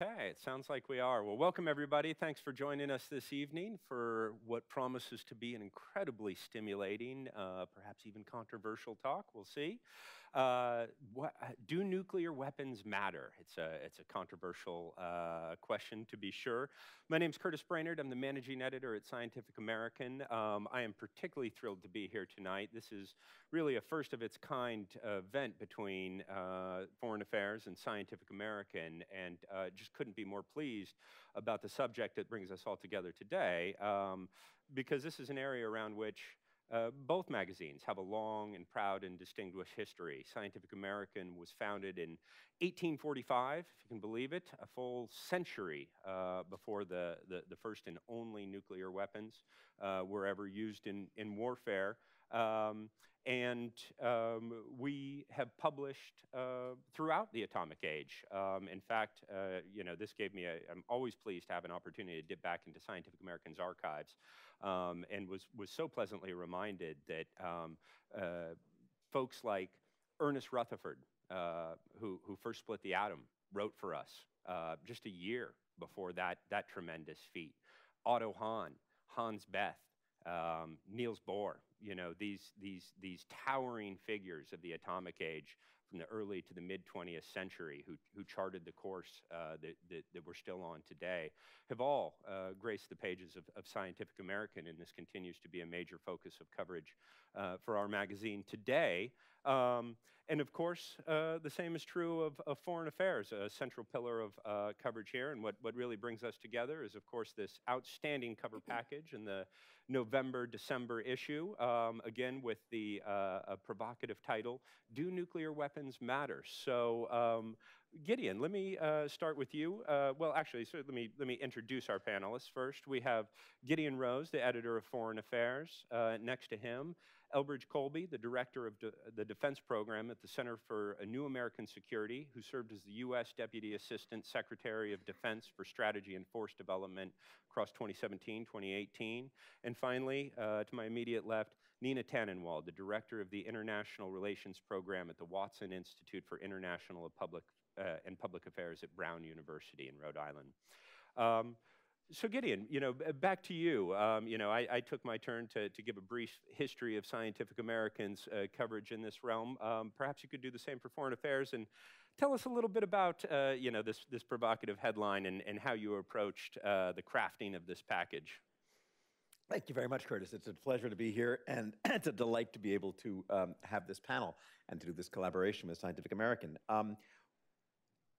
Okay, it sounds like we are. Well, welcome everybody. Thanks for joining us this evening for what promises to be an incredibly stimulating, uh, perhaps even controversial talk. We'll see. Uh, what, do nuclear weapons matter? It's a, it's a controversial uh, question to be sure. My name is Curtis Brainerd. I'm the managing editor at Scientific American. Um, I am particularly thrilled to be here tonight. This is really a first of its kind event between uh, Foreign Affairs and Scientific American, and uh, just couldn't be more pleased about the subject that brings us all together today, um, because this is an area around which uh, both magazines have a long and proud and distinguished history. Scientific American was founded in 1845, if you can believe it, a full century uh, before the, the, the, first and only nuclear weapons uh, were ever used in, in warfare. Um, and um, we have published uh, throughout the atomic age. Um, in fact, uh, you know, this gave me a, I'm always pleased to have an opportunity to dip back into Scientific American's archives um, and was, was so pleasantly reminded that um, uh, folks like Ernest Rutherford, uh, who, who first split the atom, wrote for us uh, just a year before that, that tremendous feat. Otto Hahn, Hans Bethe, um, Niels Bohr, you know, these, these, these towering figures of the atomic age from the early to the mid 20th century who, who charted the course uh, that, that, that, we're still on today have all uh, graced the pages of, of, Scientific American, and this continues to be a major focus of coverage uh, for our magazine today. Um, and of course, uh, the same is true of, of, foreign affairs, a central pillar of uh, coverage here. And what, what really brings us together is, of course, this outstanding cover package in the November December issue, um, again with the uh, provocative title Do Nuclear Weapons Matter? So, um, Gideon, let me uh, start with you. Uh, well, actually, so let me let me introduce our panelists first. We have Gideon Rose, the editor of Foreign Affairs. Uh, next to him, Elbridge Colby, the director of de the defense program at the Center for a New American Security, who served as the U.S. Deputy Assistant Secretary of Defense for Strategy and Force Development across 2017, 2018. And finally, uh, to my immediate left, Nina Tannenwald, the director of the International Relations Program at the Watson Institute for International Public, uh, and Public Affairs at Brown University in Rhode Island. Um, so Gideon, you know, back to you. Um, you know, I, I, took my turn to, to give a brief history of Scientific American's uh, coverage in this realm. Um, perhaps you could do the same for Foreign Affairs and tell us a little bit about, uh, you know, this, this provocative headline and, and how you approached uh, the crafting of this package. Thank you very much, Curtis. It's a pleasure to be here, and it's a delight to be able to um, have this panel and to do this collaboration with Scientific American.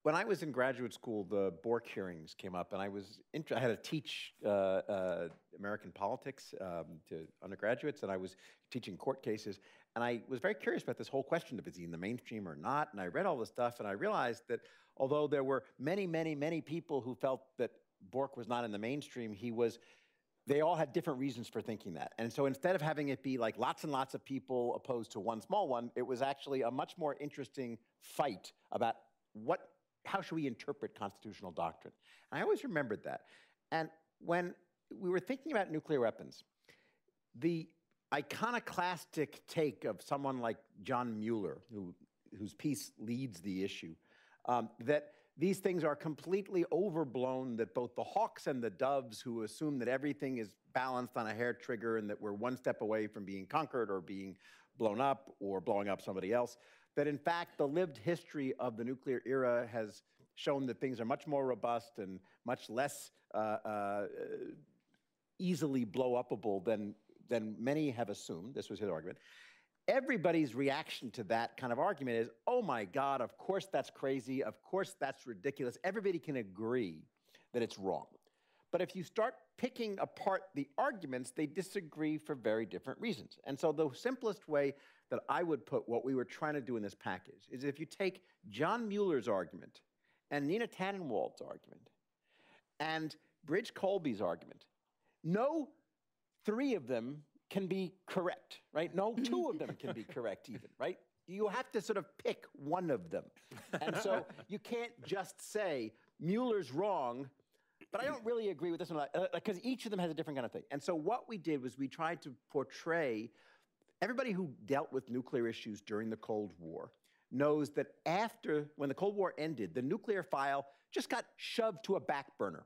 When I was in graduate school, the Bork hearings came up, and I was I had to teach uh, uh, American politics um, to undergraduates, and I was teaching court cases, and I was very curious about this whole question of is he in the mainstream or not, and I read all this stuff, and I realized that although there were many, many, many people who felt that Bork was not in the mainstream, he was they all had different reasons for thinking that. And so instead of having it be like lots and lots of people opposed to one small one, it was actually a much more interesting fight about what how should we interpret constitutional doctrine? And I always remembered that. And when we were thinking about nuclear weapons, the iconoclastic take of someone like John Mueller, who, whose piece leads the issue, um, that these things are completely overblown, that both the hawks and the doves who assume that everything is balanced on a hair trigger and that we're one step away from being conquered or being blown up or blowing up somebody else, that in fact the lived history of the nuclear era has shown that things are much more robust and much less uh, uh, easily blow upable than, than many have assumed. This was his argument. Everybody's reaction to that kind of argument is, oh my God, of course that's crazy. Of course that's ridiculous. Everybody can agree that it's wrong. But if you start picking apart the arguments, they disagree for very different reasons. And so the simplest way that I would put what we were trying to do in this package is if you take John Mueller's argument and Nina Tannenwald's argument and Bridge Colby's argument, no three of them can be correct, right? No two of them can be correct, even, right? You have to sort of pick one of them. And so you can't just say Mueller's wrong, but I don't really agree with this one because uh, each of them has a different kind of thing. And so what we did was we tried to portray everybody who dealt with nuclear issues during the Cold War knows that after, when the Cold War ended, the nuclear file just got shoved to a back burner.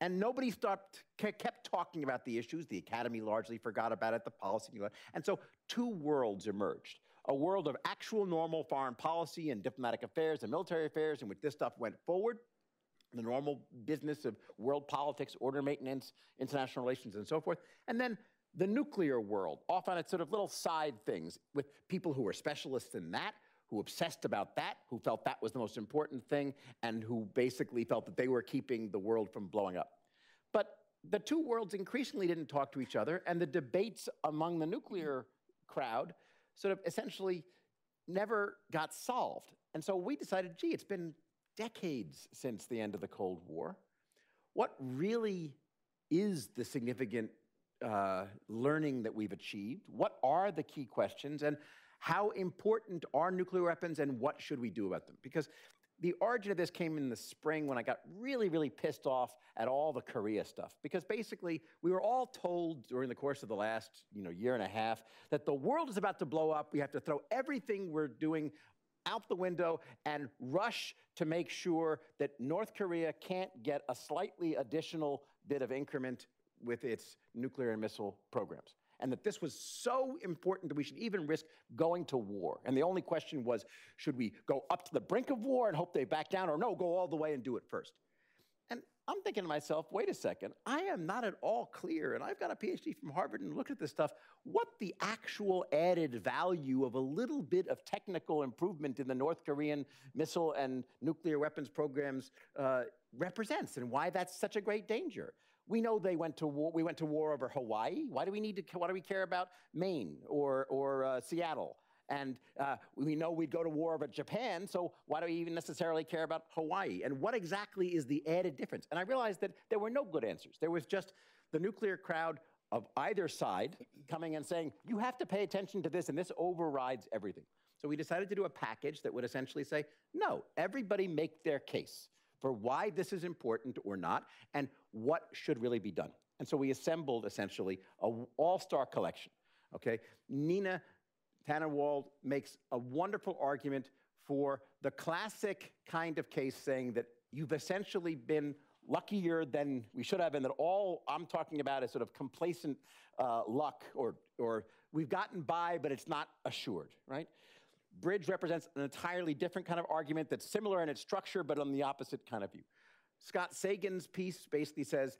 And nobody stopped, kept talking about the issues. The academy largely forgot about it, the policy. And so two worlds emerged a world of actual normal foreign policy and diplomatic affairs and military affairs in which this stuff went forward, the normal business of world politics, order maintenance, international relations, and so forth. And then the nuclear world, off on its sort of little side things with people who were specialists in that, who obsessed about that, who felt that was the most important thing, and who basically felt that they were keeping the world from blowing up. But the two worlds increasingly didn't talk to each other, and the debates among the nuclear crowd sort of essentially never got solved. And so we decided, gee, it's been decades since the end of the Cold War. What really is the significant uh, learning that we've achieved? What are the key questions? And how important are nuclear weapons and what should we do about them? Because the origin of this came in the spring when I got really, really pissed off at all the Korea stuff. Because basically, we were all told during the course of the last you know, year and a half that the world is about to blow up. We have to throw everything we're doing out the window and rush to make sure that North Korea can't get a slightly additional bit of increment with its nuclear and missile programs and that this was so important that we should even risk going to war. And the only question was should we go up to the brink of war and hope they back down, or no, go all the way and do it first? And I'm thinking to myself, wait a second, I am not at all clear, and I've got a PhD from Harvard and looked at this stuff, what the actual added value of a little bit of technical improvement in the North Korean missile and nuclear weapons programs uh, represents and why that's such a great danger. We know they went to war. We went to war over Hawaii. Why do we need to? Why do we care about Maine or or uh, Seattle? And uh, we know we'd go to war over Japan, so why do we even necessarily care about Hawaii? And what exactly is the added difference? And I realized that there were no good answers. There was just the nuclear crowd of either side coming and saying, you have to pay attention to this, and this overrides everything. So we decided to do a package that would essentially say, no, everybody make their case for why this is important or not, and what should really be done. And so we assembled essentially an all-star collection. Okay, Nina Tannenwald makes a wonderful argument for the classic kind of case saying that you've essentially been luckier than we should have, and that all I'm talking about is sort of complacent uh, luck, or, or we've gotten by, but it's not assured, right? Bridge represents an entirely different kind of argument that's similar in its structure, but on the opposite kind of view. Scott Sagan's piece basically says,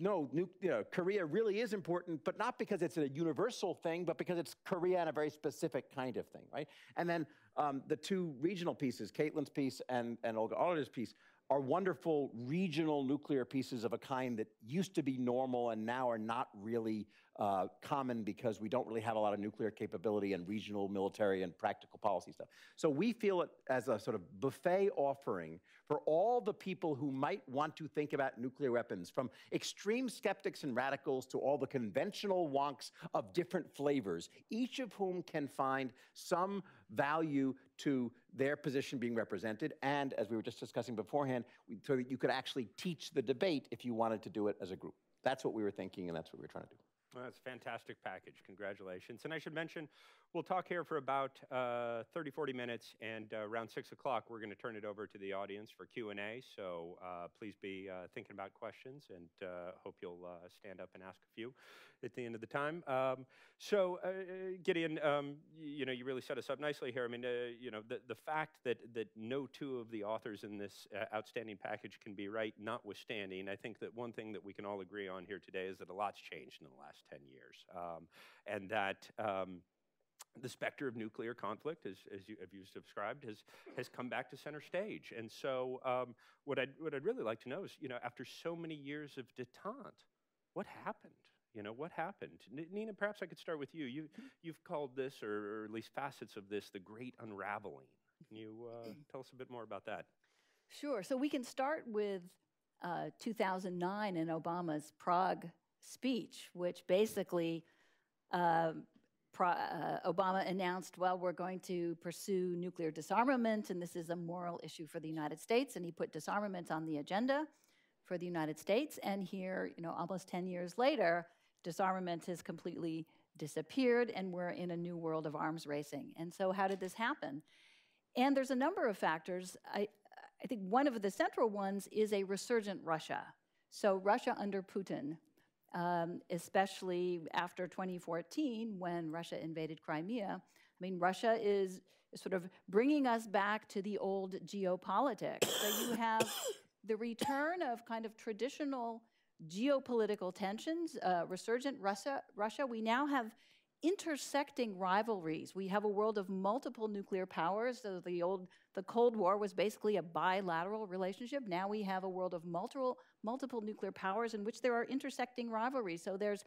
no, you know, Korea really is important, but not because it's a universal thing, but because it's Korea and a very specific kind of thing, right? And then um, the two regional pieces, Caitlin's piece and, and Olga Oliker's piece, are wonderful regional nuclear pieces of a kind that used to be normal and now are not really uh, common because we don't really have a lot of nuclear capability and regional military and practical policy stuff. So we feel it as a sort of buffet offering for all the people who might want to think about nuclear weapons, from extreme skeptics and radicals to all the conventional wonks of different flavors, each of whom can find some value to their position being represented, and as we were just discussing beforehand, so that you could actually teach the debate if you wanted to do it as a group. That's what we were thinking, and that's what we were trying to do. Well, that's a fantastic package. Congratulations. And I should mention, we'll talk here for about uh, 30, 40 minutes, and uh, around 6 o'clock, we're going to turn it over to the audience for Q&A. So uh, please be uh, thinking about questions, and uh, hope you'll uh, stand up and ask a few at the end of the time. Um, so Gideon, um, you know, you really set us up nicely here. I mean, you know, the, the fact that, that no two of the authors in this outstanding package can be right, notwithstanding, I think that one thing that we can all agree on here today is that a lot's changed in the last 10 years, um, and that um, the specter of nuclear conflict, as, as you have you subscribed, has, has come back to center stage. And so um, what, I'd, what I'd really like to know is, you know, after so many years of detente, what happened? You know, what happened? Nina, perhaps I could start with you. you you've called this, or, or at least facets of this, the great unraveling. Can you uh, tell us a bit more about that? Sure. So we can start with uh, 2009 and Obama's Prague speech, which basically uh, uh, Obama announced, well, we're going to pursue nuclear disarmament, and this is a moral issue for the United States. And he put disarmament on the agenda for the United States. And here, you know, almost 10 years later, disarmament has completely disappeared, and we're in a new world of arms racing. And so, how did this happen? and there's a number of factors. I, I think one of the central ones is a resurgent Russia. So Russia under Putin, um, especially after 2014 when Russia invaded Crimea. I mean, Russia is sort of bringing us back to the old geopolitics. so you have the return of kind of traditional geopolitical tensions, uh, resurgent Russia, Russia. We now have intersecting rivalries. We have a world of multiple nuclear powers. So the old, the Cold War was basically a bilateral relationship. Now we have a world of multiple, multiple nuclear powers in which there are intersecting rivalries. So there's,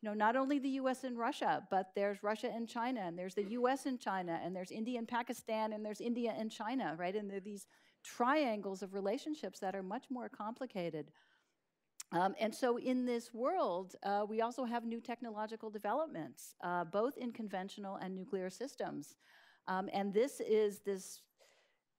you know, not only the U.S. and Russia, but there's Russia and China, and there's the U.S. and China, and there's India and Pakistan, and there's India and China, right? And there are these triangles of relationships that are much more complicated. Um, and so in this world, uh, we also have new technological developments, uh, both in conventional and nuclear systems. Um, and this is this,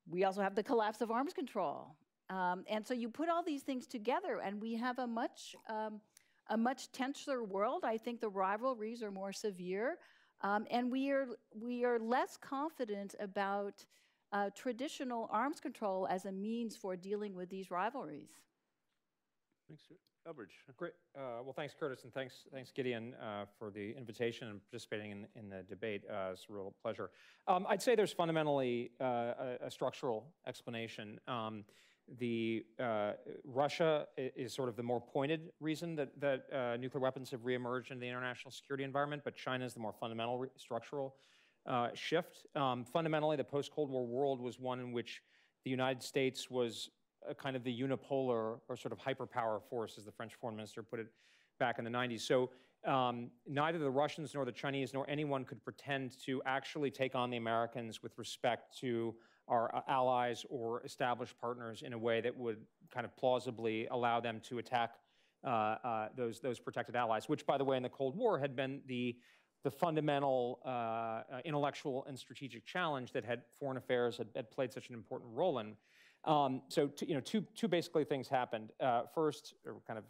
we also have the collapse of arms control. Um, and so you put all these things together and we have a much, um, a much tenser world. I think the rivalries are more severe. Um, and we are, we are less confident about uh, traditional arms control as a means for dealing with these rivalries. Thanks, Elbridge. Great. Uh, well, thanks, Curtis, and thanks, thanks, Gideon, uh, for the invitation and participating in, in the debate. Uh, it's a real pleasure. Um, I'd say there's fundamentally uh, a, a, structural explanation. The uh, Russia is sort of the more pointed reason that, that uh, nuclear weapons have reemerged in the international security environment, but China is the more fundamental structural shift. Um, fundamentally, the post-Cold War world was one in which the United States was kind of the unipolar or sort of hyperpower force, as the French foreign minister put it back in the 90s. So um, neither the Russians nor the Chinese nor anyone could pretend to actually take on the Americans with respect to our uh, allies or established partners in a way that would kind of plausibly allow them to attack uh, uh, those, those protected allies, which, by the way, in the Cold War had been the, the fundamental uh, uh intellectual and strategic challenge that had foreign affairs had, had played such an important role in. Um, so, you know, two, two basically things happened. Uh, first, or kind of,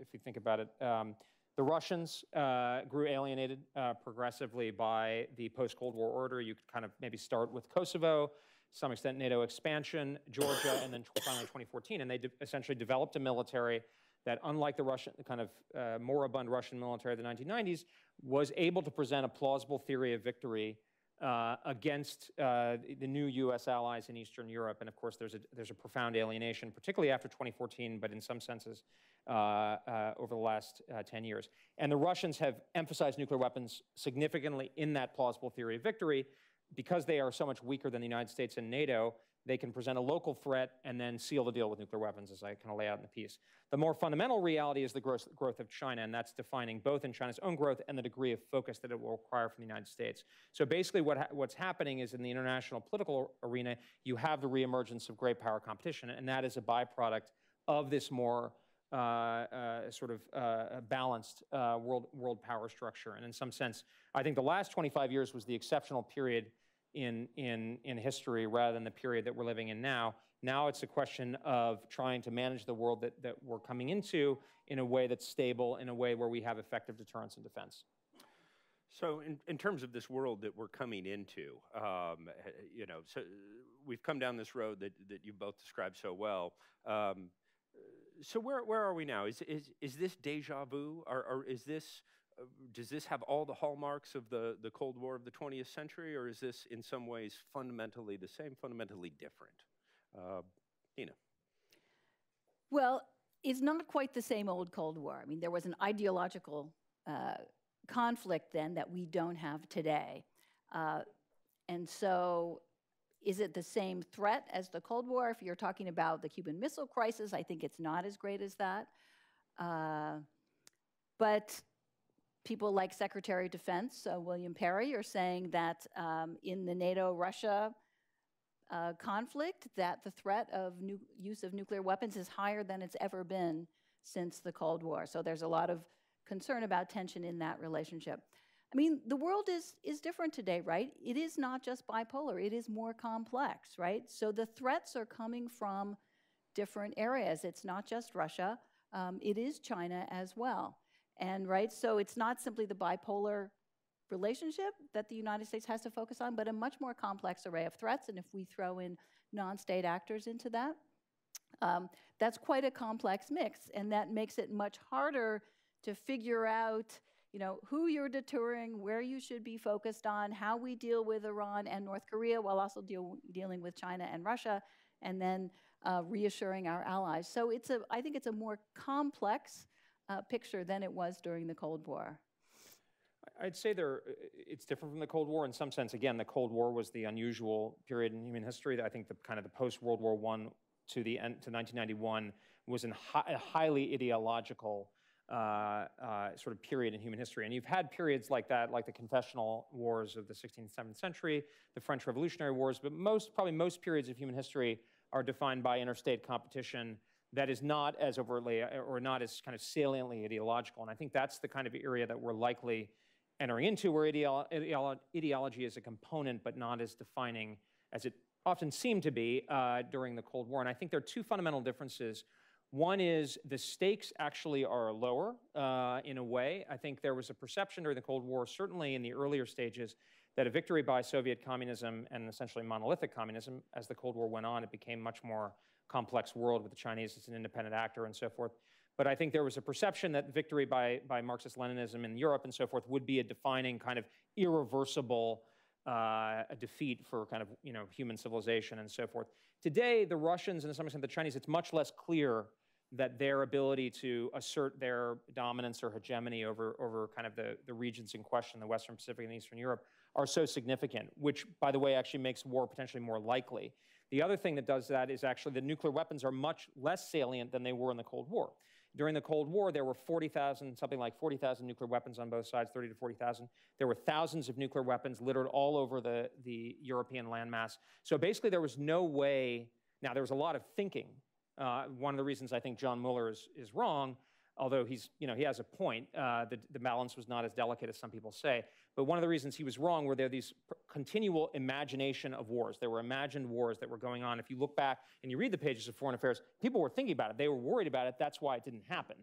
if you think about it, um, the Russians uh, grew alienated uh, progressively by the post-Cold War order. You could kind of maybe start with Kosovo, some extent NATO expansion, Georgia, and then finally 2014. And they de essentially developed a military that, unlike the Russian, kind of uh, moribund Russian military of the 1990s, was able to present a plausible theory of victory uh, against uh, the new U.S. allies in Eastern Europe. And of course, there's a, there's a profound alienation, particularly after 2014, but in some senses uh, uh over the last uh, 10 years. And the Russians have emphasized nuclear weapons significantly in that plausible theory of victory because they are so much weaker than the United States and NATO they can present a local threat and then seal the deal with nuclear weapons, as I kind of lay out in the piece. The more fundamental reality is the growth, growth of China, and that's defining both in China's own growth and the degree of focus that it will require from the United States. So basically, what ha what's happening is in the international political arena, you have the reemergence of great power competition, and that is a byproduct of this more sort of uh, balanced uh, world world power structure. And in some sense, I think the last 25 years was the exceptional period in, in, in history rather than the period that we're living in now. Now it's a question of trying to manage the world that, that we're coming into in a way that's stable, in a way where we have effective deterrence and defense. So, in, in terms of this world that we're coming into, um, you know, so we've come down this road that, that you both described so well. Um, so, where, where are we now? Is, is, is this deja vu, or, or is this uh, does this have all the hallmarks of the, the Cold War of the 20th century, or is this in some ways fundamentally the same, fundamentally different? Uh, Nina. Well, it's not quite the same old Cold War. I mean, there was an ideological uh, conflict then that we don't have today. Uh, and so, is it the same threat as the Cold War? If you're talking about the Cuban Missile Crisis, I think it's not as great as that. Uh, but people like Secretary of Defense uh, William Perry are saying that um, in the NATO-Russia uh, conflict, that the threat of use of nuclear weapons is higher than it's ever been since the Cold War. So there's a lot of concern about tension in that relationship. I mean, the world is is different today, right? It is not just bipolar; it is more complex, right? So the threats are coming from different areas. It's not just Russia; um, it is China as well. And right, so it's not simply the bipolar relationship that the United States has to focus on, but a much more complex array of threats. And if we throw in non-state actors into that, um, that's quite a complex mix, and that makes it much harder to figure out, you know, who you're deterring, where you should be focused on, how we deal with Iran and North Korea, while also deal, dealing with China and Russia, and then uh, reassuring our allies. So it's a, I think it's a more complex uh, picture than it was during the Cold War. I'd say there, it's different from the Cold War in some sense. Again, the Cold War was the unusual period in human history. I think the kind of the post World War One to the end to 1991 was in hi, a highly ideological uh, uh, sort of period in human history. And you've had periods like that, like the confessional wars of the 16th, 17th century, the French Revolutionary Wars, but most, probably most periods of human history are defined by interstate competition that is not as overtly or not as kind of saliently ideological. And I think that's the kind of area that we're likely entering into where ideolo ideolo ideology is a component but not as defining as it often seemed to be uh, during the Cold War. And I think there are two fundamental differences. One is the stakes actually are lower uh, in a way. I think there was a perception during the Cold War, certainly in the earlier stages, that a victory by Soviet communism and essentially monolithic communism, as the Cold War went on, it became much more complex world with the Chinese as an independent actor and so forth. But I think there was a perception that victory by, by Marxist-Leninism in Europe and so forth would be a defining kind of irreversible uh, a defeat for kind of you know human civilization and so forth. Today, the Russians and to some extent the Chinese, it's much less clear that their ability to assert their dominance or hegemony over, over kind of the, the regions in question, the Western Pacific and Eastern Europe, are so significant, which, by the way, actually makes war potentially more likely. The other thing that does that is actually the nuclear weapons are much less salient than they were in the Cold War. During the Cold War, there were 40,000, something like 40,000 nuclear weapons on both sides, 30 to 40,000. There were thousands of nuclear weapons littered all over the, the European landmass. So basically, there was no way, now there was a lot of thinking. Uh, one of the reasons I think John Mueller is, is wrong although he's, you know, he has a point. Uh, the, the balance was not as delicate as some people say. But one of the reasons he was wrong were there these continual imagination of wars. There were imagined wars that were going on. If you look back and you read the pages of Foreign Affairs, people were thinking about it. They were worried about it. That's why it didn't happen.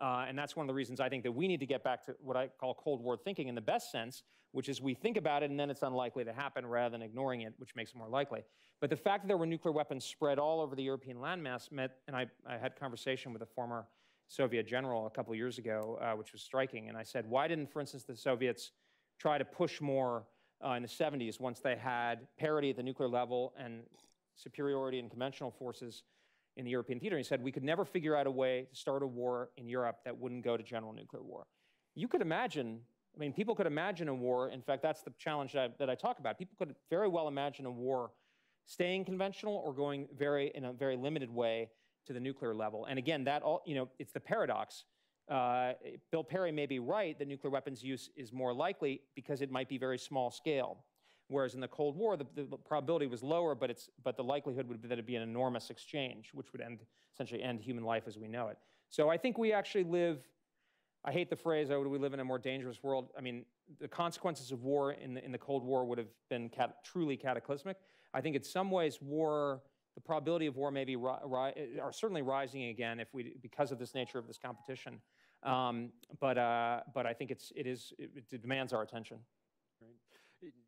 Uh, and that's one of the reasons I think that we need to get back to what I call Cold War thinking in the best sense, which is we think about it and then it's unlikely to happen rather than ignoring it, which makes it more likely. But the fact that there were nuclear weapons spread all over the European landmass meant, and I, I had conversation with a former Soviet general a couple years ago, uh, which was striking. And I said, why didn't, for instance, the Soviets try to push more uh, in the 70s once they had parity at the nuclear level and superiority in conventional forces in the European theater? He said, we could never figure out a way to start a war in Europe that wouldn't go to general nuclear war. You could imagine, I mean, people could imagine a war. In fact, that's the challenge that I, that I talk about. People could very well imagine a war staying conventional or going very in a very limited way to the nuclear level. And again, that all, you know, it's the paradox. Uh, Bill Perry may be right that nuclear weapons use is more likely because it might be very small scale. Whereas in the Cold War, the, the probability was lower, but, it's, but the likelihood would be that it'd be an enormous exchange, which would end, essentially end human life as we know it. So I think we actually live, I hate the phrase, oh, do we live in a more dangerous world? I mean, the consequences of war in the, in the Cold War would have been cat, truly cataclysmic. I think in some ways war the probability of war may be are certainly rising again if we because of this nature of this competition. Um, but uh, but I think it's it is it, it demands our attention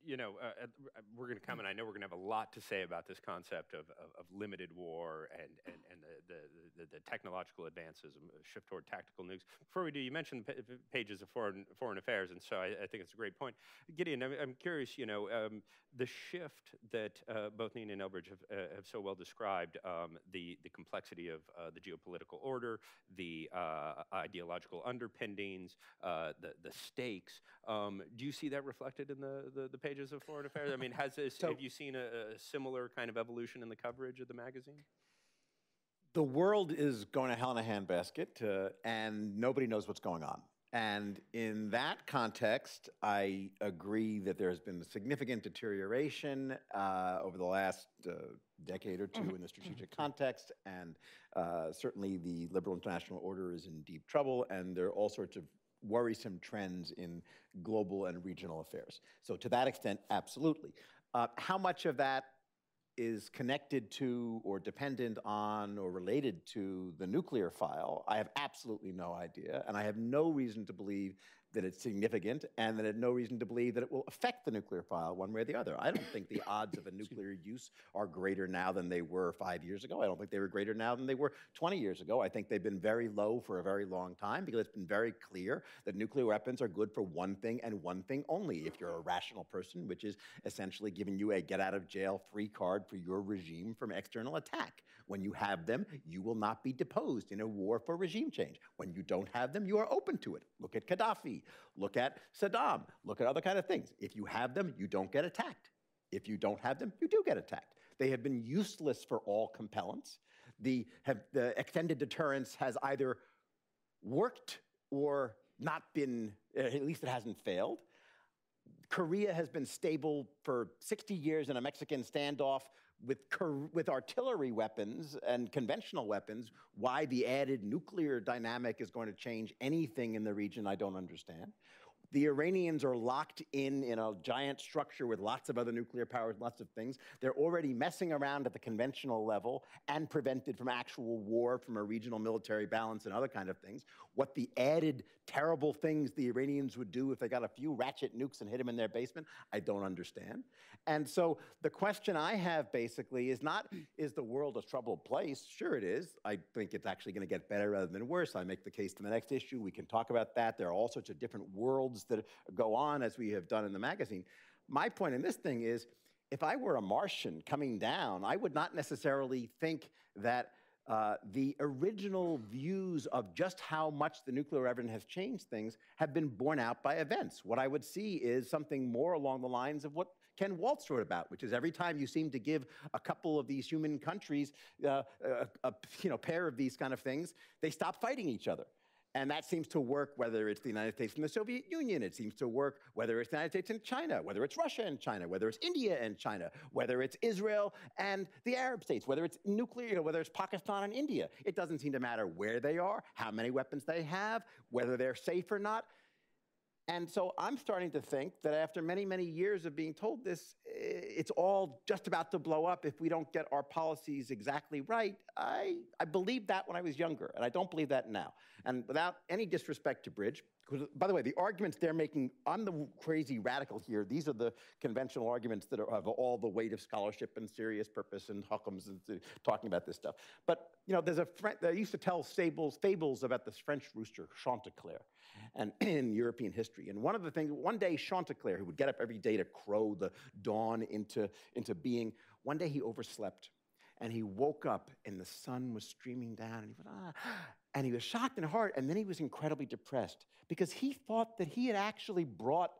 you know, uh, uh we're going to come, and I know we're going to have a lot to say about this concept of, of, of limited war and, and, and the, the, the, technological advances, um, shift toward tactical nukes. Before we do, you mentioned the pages of foreign, foreign affairs, and so I, I think it's a great point. Gideon, I'm, I'm curious, you know, um, the shift that uh, both Nina and Elbridge have, uh, have so well described, um, the, the complexity of uh, the geopolitical order, the uh, ideological underpinnings, the, the stakes. Um, do you see that reflected in the, the the, the pages of Foreign Affairs? I mean, has this, so, have you seen a, a similar kind of evolution in the coverage of the magazine? The world is going to hell in a handbasket, uh, and nobody knows what's going on. And in that context, I agree that there has been a significant deterioration uh, over the last uh, decade or 2 mm-hmm. in the strategic mm-hmm. context. And uh, certainly the liberal international order is in deep trouble, and there are all sorts of worrisome trends in global and regional affairs. So to that extent, absolutely. Uh, how much of that is connected to or dependent on or related to the nuclear file, I have absolutely no idea. And I have no reason to believe that it's significant and that it had no reason to believe that it will affect the nuclear file one way or the other. I don't think the odds of a nuclear use are greater now than they were five years ago. I don't think they were greater now than they were 20 years ago. I think they've been very low for a very long time because it's been very clear that nuclear weapons are good for one thing and one thing only. If you're a rational person, which is essentially giving you a get out of jail free card for your regime from external attack. When you have them, you will not be deposed in a war for regime change. When you don't have them, you are open to it. Look at Gaddafi, look at Saddam, look at other kind of things. If you have them, you don't get attacked. If you don't have them, you do get attacked. They have been useless for all compellence. The, have, the extended deterrence has either worked or not been, eh, at least it hasn't failed. Korea has been stable for 60 years in a Mexican standoff with, with artillery weapons and conventional weapons. Why the added nuclear dynamic is going to change anything in the region, I don't understand. The Iranians are locked in in a giant structure with lots of other nuclear powers, lots of things. They're already messing around at the conventional level and prevented from actual war, from a regional military balance and other kind of things. What the added terrible things the Iranians would do if they got a few ratchet nukes and hit them in their basement, I don't understand. And so the question I have basically is not, is the world a troubled place? Sure it is. I think it's actually going to get better rather than worse. I make the case to the next issue. We can talk about that. There are all sorts of different worlds that go on as we have done in the magazine. My point in this thing is, if I were a Martian coming down, I would not necessarily think that uh, the original views of just how much the nuclear evidence has changed things have been borne out by events. What I would see is something more along the lines of what Ken Waltz wrote about, which is every time you seem to give a couple of these human countries uh, a, a you know, pair of these kind of things, they stop fighting each other. And that seems to work whether it's the United States and the Soviet Union. It seems to work whether it's the United States and China, whether it's Russia and China, whether it's India and China, whether it's Israel and the Arab states, whether it's nuclear, whether it's Pakistan and India. It doesn't seem to matter where they are, how many weapons they have, whether they're safe or not. And so I'm starting to think that after many, many years of being told this, eh, it's all just about to blow up if we don't get our policies exactly right. I, I believed that when I was younger, and I don't believe that now. And without any disrespect to Bridge, by the way, the arguments they're making, I'm the crazy radical here. These are the conventional arguments that are, have all the weight of scholarship and serious purpose and Huckums and talking about this stuff. But you know, there's a friend, they used to tell fables, fables about this French rooster, Chanticleer and in European history. And one of the things, one day Chanticleer, who would get up every day to crow the dawn into, into being, one day he overslept and he woke up and the sun was streaming down and he went, ah, and he was shocked in heart and then he was incredibly depressed because he thought that he had actually brought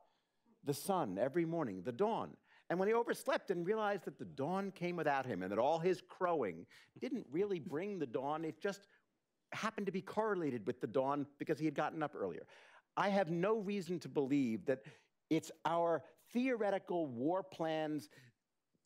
the sun every morning, the dawn. And when he overslept and realized that the dawn came without him and that all his crowing didn't really bring the dawn, it just happened to be correlated with the dawn because he had gotten up earlier. I have no reason to believe that it's our theoretical war plans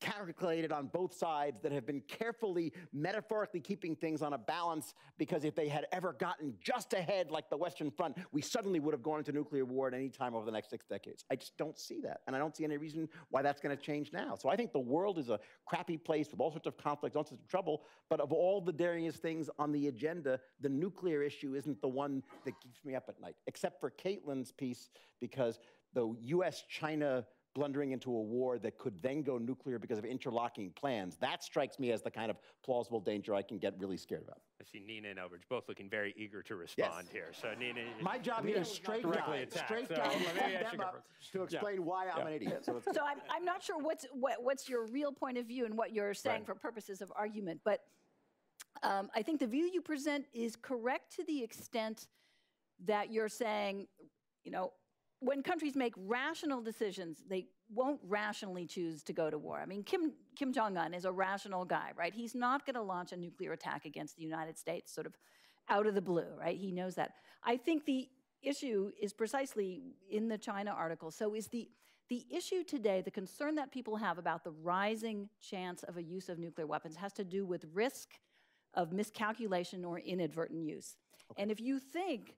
calculated on both sides that have been carefully, metaphorically keeping things on a balance because if they had ever gotten just ahead like the Western Front, we suddenly would have gone into nuclear war at any time over the next six decades. I just don't see that. And I don't see any reason why that's going to change now. So I think the world is a crappy place with all sorts of conflicts, all sorts of trouble. But of all the various things on the agenda, the nuclear issue isn't the one that keeps me up at night, except for Caitlin's piece because the US China blundering into a war that could then go nuclear because of interlocking plans. That strikes me as the kind of plausible danger I can get really scared about. I see Nina and Elbridge both looking very eager to respond yes. here. So Nina, my job here is straight guy, attacked, straight so guy, them up to explain yeah. why I'm yeah. an idiot. So, so I'm, I'm not sure what's what, what's your real point of view and what you're saying right. for purposes of argument, but um, I think the view you present is correct to the extent that you're saying, you know, when countries make rational decisions, they won't rationally choose to go to war. I mean, Kim, Kim Jong un is a rational guy, right? He's not going to launch a nuclear attack against the United States sort of out of the blue, right? He knows that. I think the issue is precisely in the China article. So, is the the issue today, the concern that people have about the rising chance of a use of nuclear weapons has to do with risk of miscalculation or inadvertent use. Okay. And if you think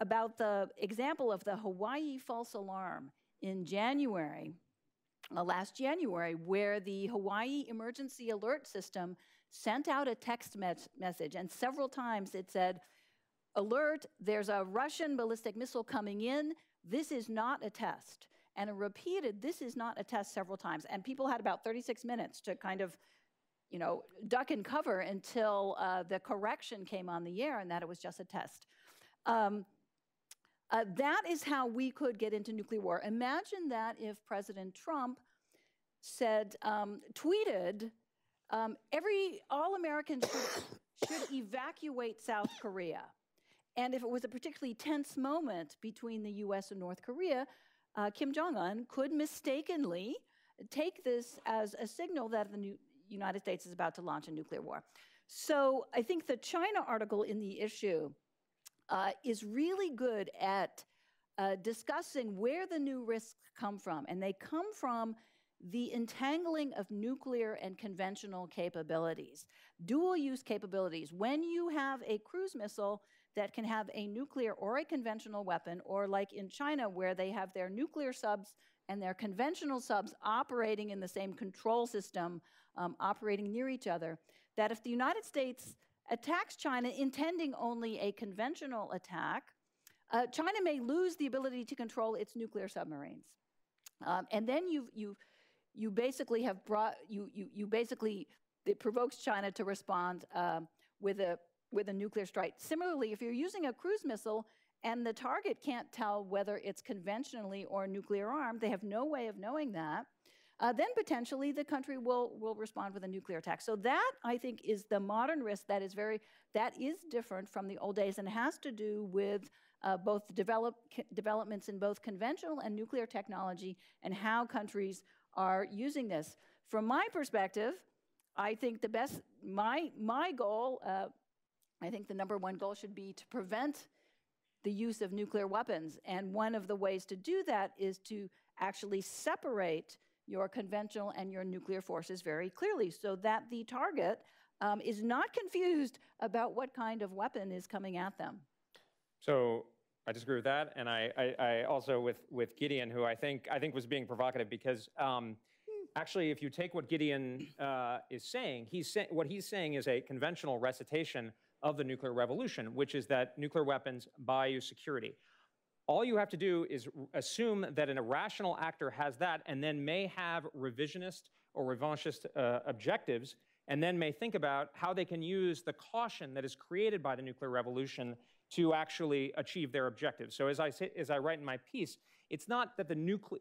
about the example of the Hawaii false alarm in January, uh, last January, where the Hawaii Emergency Alert System sent out a text message, and several times it said, Alert, there's a Russian ballistic missile coming in. this is not a test, and repeated, this is not a test several times. And people had about 36 minutes to kind of, you know, duck and cover until uh, the correction came on the air and that it was just a test. Um, uh, that is how we could get into nuclear war. Imagine that if President Trump said, um, tweeted, um, every all Americans should, should evacuate South Korea. And if it was a particularly tense moment between the US and North Korea, uh, Kim Jong un could mistakenly take this as a signal that the United States is about to launch a nuclear war. So I think the China article in the issue uh, is really good at uh, discussing where the new risks come from. And they come from the entangling of nuclear and conventional capabilities, dual use capabilities. When you have a cruise missile that can have a nuclear or a conventional weapon, or like in China, where they have their nuclear subs and their conventional subs operating in the same control system, um, operating near each other, that if the United States attacks China intending only a conventional attack, uh, China may lose the ability to control its nuclear submarines. Um, and then you you you basically have brought you you you basically it provokes China to respond uh, with a with a nuclear strike. Similarly, if you're using a cruise missile and the target can't tell whether it's conventionally or nuclear armed, they have no way of knowing that uh, then potentially the country will, will respond with a nuclear attack. So that, I think, is the modern risk that is very, that is different from the old days and has to do with uh, both develop, developments in both conventional and nuclear technology and how countries are using this. From my perspective, I think the best, my, my goal, uh, I think the number one goal should be to prevent the use of nuclear weapons. And one of the ways to do that is to actually separate your conventional and your nuclear forces very clearly so that the target um, is not confused about what kind of weapon is coming at them. So I disagree with that, and I, I, I also with with Gideon, who I think I think was being provocative because um, actually, if you take what Gideon uh, is saying, he's say, what he's saying is a conventional recitation of the nuclear revolution, which is that nuclear weapons buy you security. All you have to do is assume that an irrational actor has that and then may have revisionist or revanchist uh, objectives and then may think about how they can use the caution that is created by the nuclear revolution to actually achieve their objectives. So as I, say, as I write in my piece, it's not that the nuclear,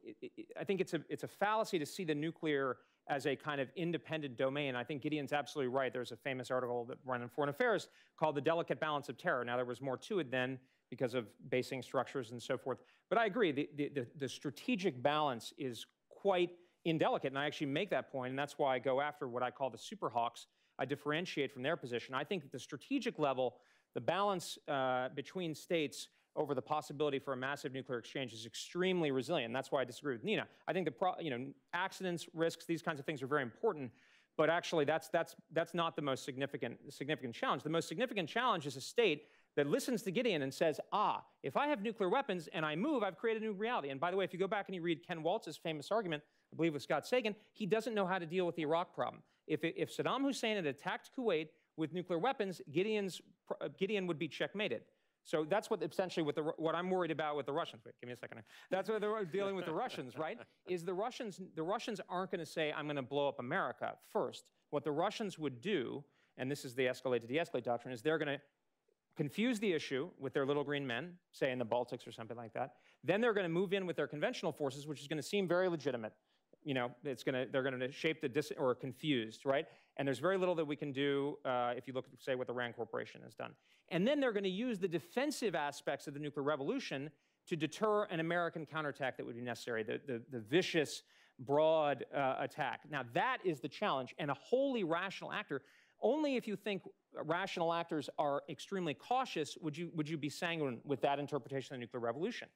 I think it's a, it's a fallacy to see the nuclear as a kind of independent domain. I think Gideon's absolutely right. There's a famous article that ran in Foreign Affairs called The Delicate Balance of Terror. Now, there was more to it then because of basing structures and so forth. But I agree, the, the, the strategic balance is quite indelicate, and I actually make that point, and that's why I go after what I call the superhawks. I differentiate from their position. I think at the strategic level, the balance uh, between states over the possibility for a massive nuclear exchange is extremely resilient. That's why I disagree with Nina. I think the you know accidents, risks, these kinds of things are very important, but actually that's that's that's not the most significant significant challenge. The most significant challenge is a state that listens to Gideon and says, ah, if I have nuclear weapons and I move, I've created a new reality. And by the way, if you go back and you read Ken Waltz's famous argument, I believe with Scott Sagan, he doesn't know how to deal with the Iraq problem. If, if Saddam Hussein had attacked Kuwait with nuclear weapons, Gideon's, uh, Gideon would be checkmated. So that's what essentially what, the, what I'm worried about with the Russians. Wait, give me a second. That's what they're dealing with the Russians, right? Is the Russians, the Russians aren't going to say, I'm going to blow up America first. What the Russians would do, and this is the escalate to de-escalate doctrine, is they're going to confuse the issue with their little green men, say in the Baltics or something like that. Then they're going to move in with their conventional forces, which is going to seem very legitimate. You know, it's going to they're going to shape the dis or confused, right? And there's very little that we can do uh, if you look at say what the Rand Corporation has done. And then they're going to use the defensive aspects of the nuclear revolution to deter an American counterattack that would be necessary, the, the, the vicious, broad uh, attack. Now, that is the challenge, and a wholly rational actor only if you think rational actors are extremely cautious would you, would you be sanguine with that interpretation of the nuclear revolution.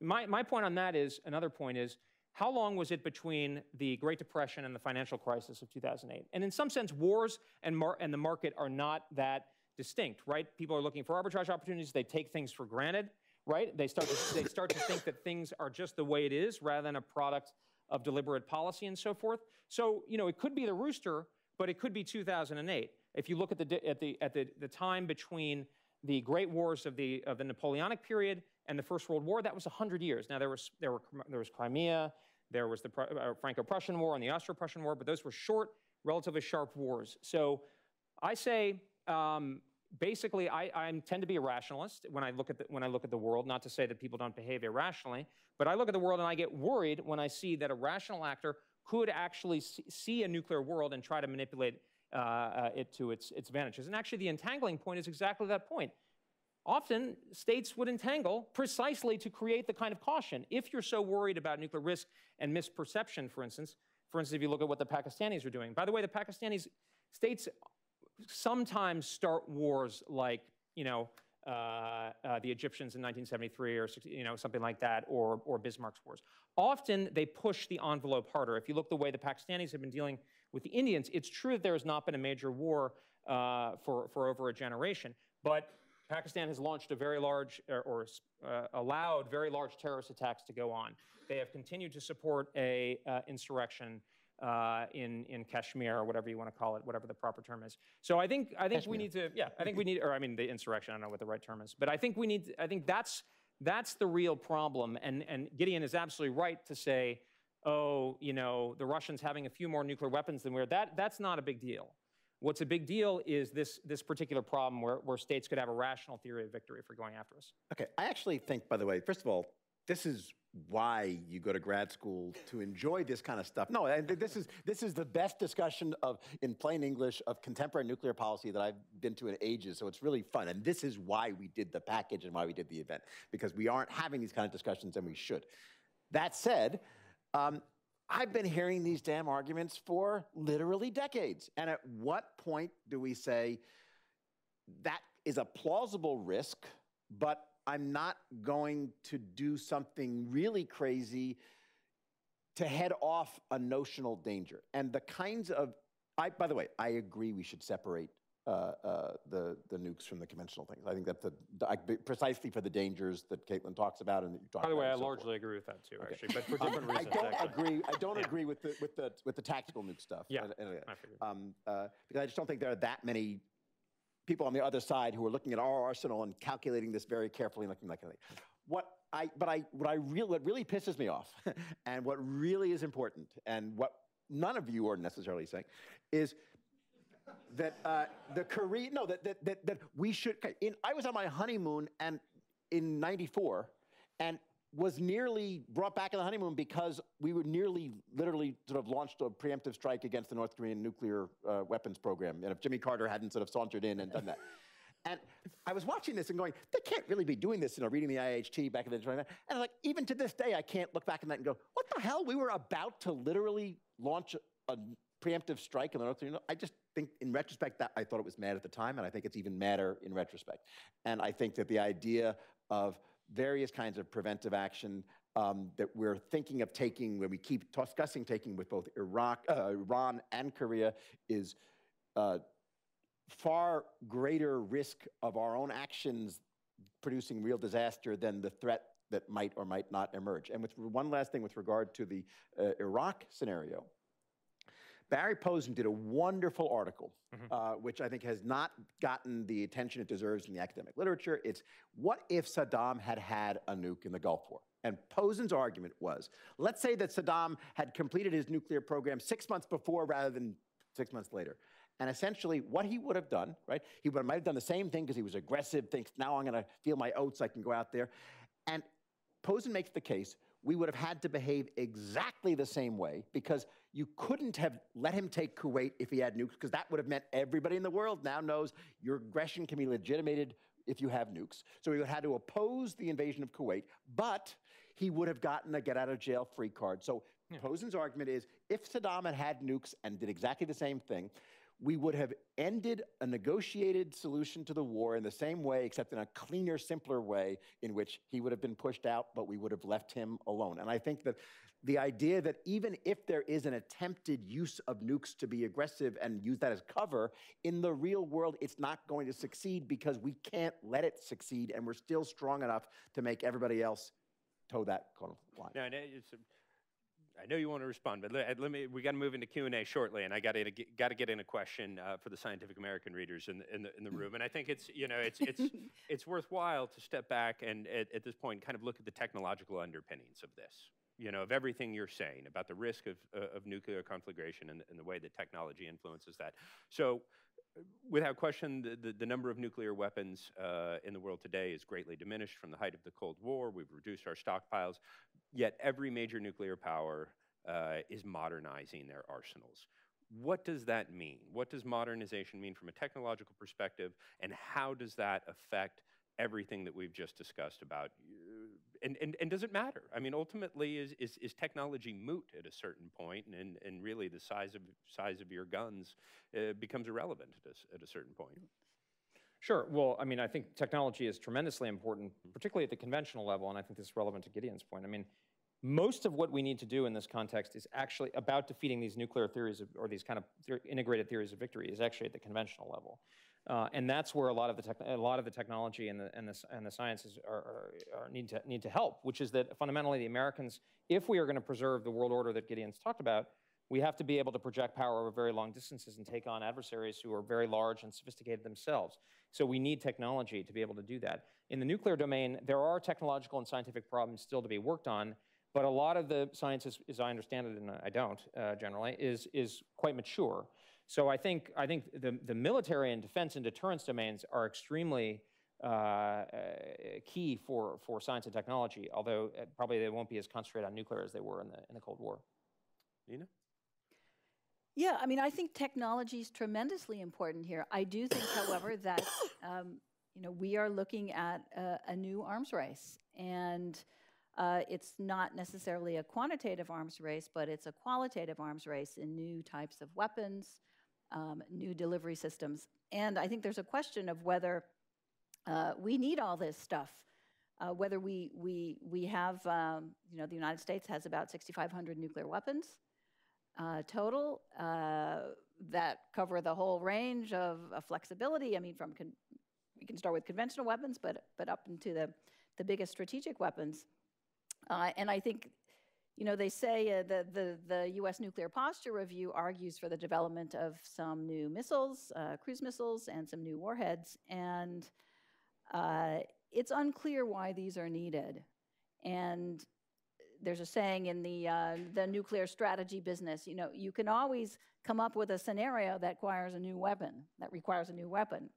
My, my point on that is another point is how long was it between the Great Depression and the financial crisis of 2008? And in some sense, wars and, and the market are not that distinct, right? People are looking for arbitrage opportunities. They take things for granted, right? They start to, they start to think that things are just the way it is rather than a product of deliberate policy and so forth. So, you know, it could be the rooster but it could be 2008. If you look at the, at the, at the, the time between the great wars of the, of the Napoleonic period and the First World War, that was 100 years. Now, there was, there, were, there was Crimea, there was the uh, Franco-Prussian War and the Austro-Prussian War, but those were short, relatively sharp wars. So I say, um, basically, I, I, tend to be a rationalist when I, look at the, when I look at the world, not to say that people don't behave irrationally, but I look at the world and I get worried when I see that a rational actor could actually see a nuclear world and try to manipulate uh, uh, it to its, its advantages. And actually, the entangling point is exactly that point. Often, states would entangle precisely to create the kind of caution. If you're so worried about nuclear risk and misperception, for instance, for instance, if you look at what the Pakistanis are doing. By the way, the Pakistanis states sometimes start wars like, you know, the Egyptians in 1973 or you know something like that, or or Bismarck's wars. Often they push the envelope harder. If you look the way the Pakistanis have been dealing with the Indians, it's true that there has not been a major war uh, for for over a generation, but Pakistan has launched a very large or, or uh, allowed very large terrorist attacks to go on. They have continued to support a uh, insurrection uh, in in Kashmir or whatever you want to call it, whatever the proper term is. So I think I think Kashmir. we need to yeah I think we need or I mean the insurrection I don't know what the right term is, but I think we need I think that's that's the real problem. And and Gideon is absolutely right to say, oh you know the Russians having a few more nuclear weapons than we're that that's not a big deal. What's a big deal is this, this particular problem where, where states could have a rational theory of victory for going after us. Okay, I actually think, by the way, first of all, this is why you go to grad school to enjoy this kind of stuff. No, and this is this is the best discussion of in plain English of contemporary nuclear policy that I've been to in ages. So it's really fun, and this is why we did the package and why we did the event because we aren't having these kind of discussions, and we should. That said. Um, I've been hearing these damn arguments for literally decades. And at what point do we say that is a plausible risk, but I'm not going to do something really crazy to head off a notional danger. And the kinds of, I, by the way, I agree we should separate uh, uh, the the nukes from the conventional things. I think that's the, precisely for the dangers that Caitlin talks about and that you talk about. By the way, I so largely forth. agree with that too, okay. actually, but for different reasons. I don't actually. agree. I don't agree with the with the with the tactical nuke stuff. Yeah, I figured. Um, uh, because I just don't think there are that many people on the other side who are looking at our arsenal and calculating this very carefully and looking like what I but I what I really what really pisses me off and what really is important and what none of you are necessarily saying is that uh, the Korean no that, that that that we should in I was on my honeymoon and in 94 and was nearly brought back in the honeymoon because we were nearly, literally, sort of launched a preemptive strike against the North Korean nuclear uh, weapons program. And if Jimmy Carter hadn't sort of sauntered in and done that. And I was watching this and going, they can't really be doing this, you know, reading the IHT back in the day. And like, even to this day, I can't look back on that and go, what the hell? We were about to literally launch a, a preemptive strike in the North Korean. I just think, in retrospect, that I thought it was mad at the time, and I think it's even madder in retrospect. And I think that the idea of various kinds of preventive action um, that we're thinking of taking, when we keep discussing taking with both Iraq, uh, Iran and Korea, is uh, far greater risk of our own actions producing real disaster than the threat that might or might not emerge. And with one last thing with regard to the uh, Iraq scenario, Barry Posen did a wonderful article, mm-hmm. uh, which I think has not gotten the attention it deserves in the academic literature. It's what if Saddam had had a nuke in the Gulf War? And Posen's argument was let's say that Saddam had completed his nuclear program six months before rather than six months later. And essentially, what he would have done, right? He would, might have done the same thing because he was aggressive, thinks, now I'm going to feel my oats, I can go out there. And Posen makes the case we would have had to behave exactly the same way because you couldn't have let him take Kuwait if he had nukes, because that would have meant everybody in the world now knows your aggression can be legitimated if you have nukes. So he would have had to oppose the invasion of Kuwait, but he would have gotten a get out of jail free card. So yeah. Posen's argument is if Saddam had had nukes and did exactly the same thing, we would have ended a negotiated solution to the war in the same way, except in a cleaner, simpler way, in which he would have been pushed out, but we would have left him alone. And I think that the idea that even if there is an attempted use of nukes to be aggressive and use that as cover, in the real world, it's not going to succeed because we can't let it succeed, and we're still strong enough to make everybody else toe that line. No, I know you want to respond, but let, let me. We got to move into Q and A shortly, and I got to got to get in a question uh, for the Scientific American readers in the, in the in the room. And I think it's you know it's it's it's worthwhile to step back and at, at, this point kind of look at the technological underpinnings of this. You know, of everything you're saying about the risk of uh, of nuclear conflagration and, and the way that technology influences that. So without question, the, the, the, number of nuclear weapons uh, in the world today is greatly diminished from the height of the Cold War. We've reduced our stockpiles, yet every major nuclear power uh, is modernizing their arsenals. What does that mean? What does modernization mean from a technological perspective, and how does that affect everything that we've just discussed about and, and, and does it matter? I mean, ultimately, is, is, is technology moot at a certain point, and, and really the size of, size of your guns uh, becomes irrelevant at a, at a certain point? Sure. Well, I mean, I think technology is tremendously important, particularly at the conventional level, and I think this is relevant to Gideon's point. I mean, most of what we need to do in this context is actually about defeating these nuclear theories of, or these kind of integrated theories of victory is actually at the conventional level. Uh, and that's where a lot of the tech, a lot of the technology and the and the, and the sciences are, are, are, need to need to help. Which is that fundamentally the Americans, if we are going to preserve the world order that Gideon's talked about, we have to be able to project power over very long distances and take on adversaries who are very large and sophisticated themselves. So we need technology to be able to do that. In the nuclear domain, there are technological and scientific problems still to be worked on, but a lot of the science, as, I understand it, and I don't uh, generally, is is quite mature. So I think, I think the, the military and defense and deterrence domains are extremely uh, uh, key for, for science and technology, although uh, probably they won't be as concentrated on nuclear as they were in the, in the Cold War. Nina? Yeah, I mean, I think technology is tremendously important here. I do think, however, that um, you know we are looking at a, a new arms race, and uh, it's not necessarily a quantitative arms race, but it's a qualitative arms race in new types of weapons, um, new delivery systems. And I think there's a question of whether uh, we need all this stuff. Uh, whether we, we, we have, um, you know, the United States has about 6,500 nuclear weapons uh, total uh, that cover the whole range of, of flexibility. I mean, from we can start with conventional weapons, but, but up into the, the biggest strategic weapons. Uh, and I think you know, they say uh, the, the, the U.S. Nuclear Posture Review argues for the development of some new missiles, uh, cruise missiles, and some new warheads. And uh, it's unclear why these are needed. And there's a saying in the, uh, the nuclear strategy business, you know, you can always come up with a scenario that requires a new weapon, that requires a new weapon.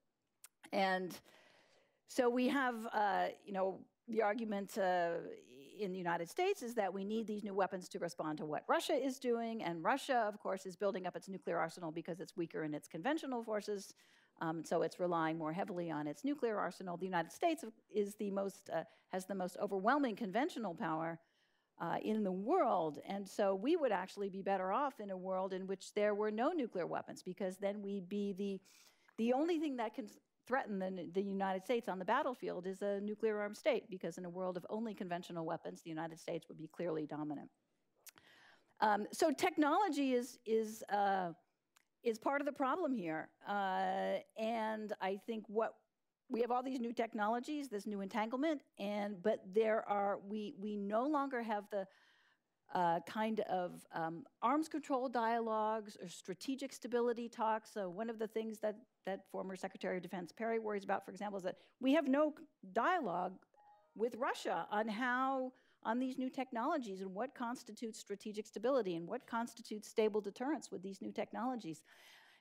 And so we have, uh, you know, the argument uh, in the United States is that we need these new weapons to respond to what Russia is doing. And Russia, of course, is building up its nuclear arsenal because it's weaker in its conventional forces. Um, so it's relying more heavily on its nuclear arsenal. The United States is the most, uh, has the most overwhelming conventional power uh, in the world. And so we would actually be better off in a world in which there were no nuclear weapons because then we'd be the, the only thing that can threaten the, the United States on the battlefield is a nuclear armed state, because in a world of only conventional weapons, the United States would be clearly dominant. Um, so technology is, is, uh, is part of the problem here. Uh, and I think what we have all these new technologies, this new entanglement, and but there are we we no longer have the uh, kind of um, arms control dialogues or strategic stability talks. So one of the things that, that former Secretary of Defense Perry worries about, for example, is that we have no dialogue with Russia on how, on these new technologies and what constitutes strategic stability and what constitutes stable deterrence with these new technologies.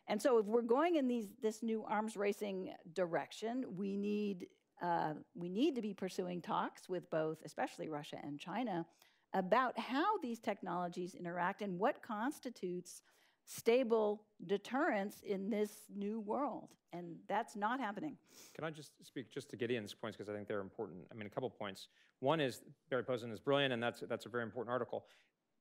And so if we're going in these, this new arms racing direction, we need, uh, we need to be pursuing talks with both, especially Russia and China, about how these technologies interact and what constitutes stable deterrence in this new world. And that's not happening. Can I just speak just to Gideon's points because I think they're important? I mean, a couple points. One is Barry Posen is brilliant, and that's, that's a very important article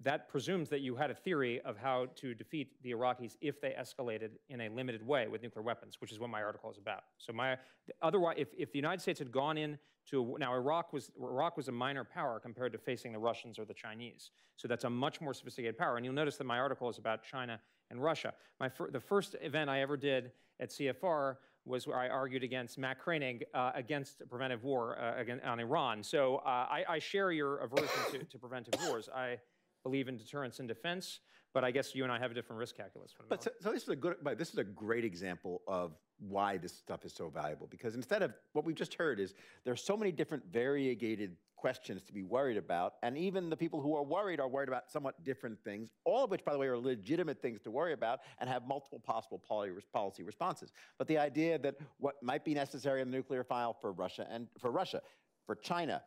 that presumes that you had a theory of how to defeat the Iraqis if they escalated in a limited way with nuclear weapons, which is what my article is about. So my otherwise, if, if the United States had gone in to now Iraq was Iraq was a minor power compared to facing the Russians or the Chinese, so that's a much more sophisticated power. And you'll notice that my article is about China and Russia. My fir the first event I ever did at CFR was where I argued against Matt Kroenig uh, against preventive war uh, against, on Iran. So uh, I, I, share your aversion to, to preventive wars. I believe in deterrence and defense, but I guess you and I have a different risk calculus. But so, so this is a good, this is a great example of why this stuff is so valuable. Because instead of what we've just heard is there are so many different variegated questions to be worried about, and even the people who are worried are worried about somewhat different things. All of which, by the way, are legitimate things to worry about and have multiple possible poli- policy responses. But the idea that what might be necessary in the nuclear file for Russia and for Russia, for China,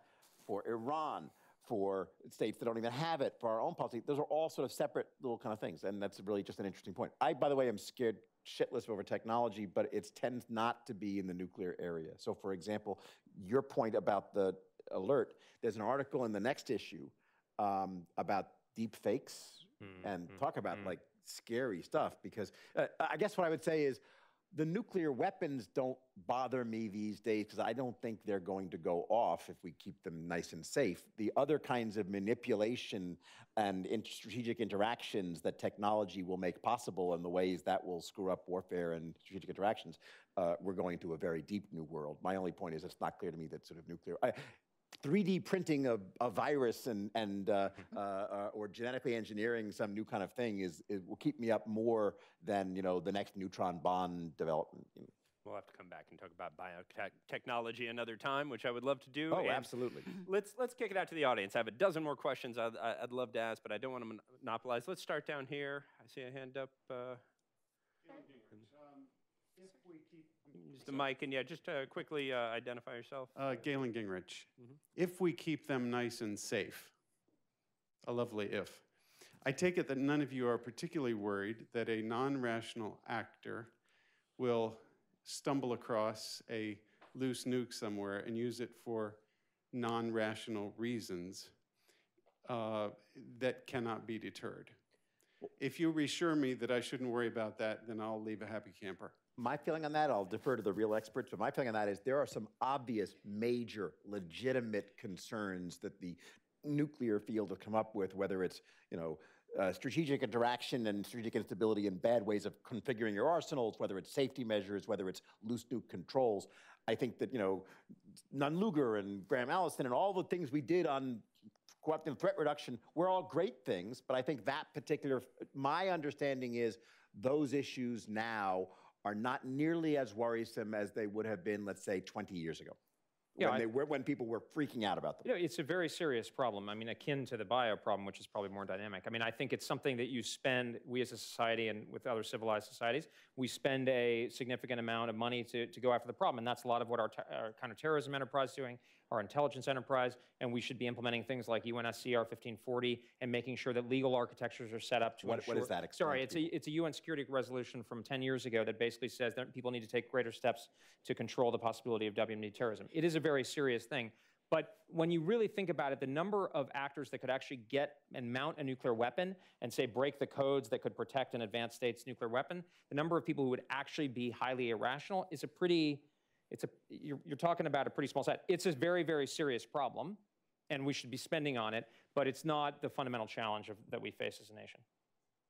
for Iran, for states that don't even have it, for our own policy. Those are all sort of separate little kind of things, and that's really just an interesting point. I, by the way, am scared shitless over technology, but it tends not to be in the nuclear area. So, for example, your point about the alert, there's an article in the next issue um, about deep fakes Mm, and mm, talk about mm. like scary stuff because uh, I guess what I would say is the nuclear weapons don't bother me these days because I don't think they're going to go off if we keep them nice and safe. The other kinds of manipulation and strategic interactions that technology will make possible and the ways that will screw up warfare and strategic interactions, uh, we're going to a very deep new world. My only point is it's not clear to me that sort of nuclear. I, 3D printing a, a virus and, and uh, uh, uh, or genetically engineering some new kind of thing is, is will keep me up more than you know the next neutron bomb development. We'll have to come back and talk about biotechnology another time, which I would love to do. Oh, and absolutely. Let's let's kick it out to the audience. I have a dozen more questions I'd, I'd love to ask, but I don't want to monopolize. Let's start down here. I see a hand up. Uh, use the mic and yeah, just uh, quickly uh, identify yourself. Uh, Galen Gingrich. Mhm. If we keep them nice and safe, a lovely if, I take it that none of you are particularly worried that a non rational actor will stumble across a loose nuke somewhere and use it for non rational reasons uh, that cannot be deterred. If you reassure me that I shouldn't worry about that, then I'll leave a happy camper. My feeling on that, I'll defer to the real experts, but my feeling on that is there are some obvious, major, legitimate concerns that the nuclear field have come up with, whether it's, you know, uh, strategic interaction and strategic instability and bad ways of configuring your arsenals, whether it's safety measures, whether it's loose nuke controls. I think that, you know, Nunn Lugar and Graham Allison and all the things we did on cooperative threat reduction were all great things, but I think that particular, my understanding is those issues now are not nearly as worrisome as they would have been, let's say, 20 years ago. Yeah, when, were, when people were freaking out about them. You know, it's a very serious problem. I mean, akin to the bio problem, which is probably more dynamic. I mean, I think it's something that you spend, we as a society and with other civilized societies, we spend a significant amount of money to, to go after the problem. And that's a lot of what our, our counterterrorism enterprise is doing, our intelligence enterprise, and we should be implementing things like UNSCR 1540 and making sure that legal architectures are set up to What- ensure. what is that? Sorry, it's a, it's a UN security resolution from 10 years ago that basically says that people need to take greater steps to control the possibility of WMD terrorism. It is a very serious thing. But when you really think about it, the number of actors that could actually get and mount a nuclear weapon and say break the codes that could protect an advanced state's nuclear weapon, the number of people who would actually be highly irrational is a pretty, it's a, you're, you're talking about a pretty small set. It's a very, very serious problem, and we should be spending on it, but it's not the fundamental challenge of, that we face as a nation.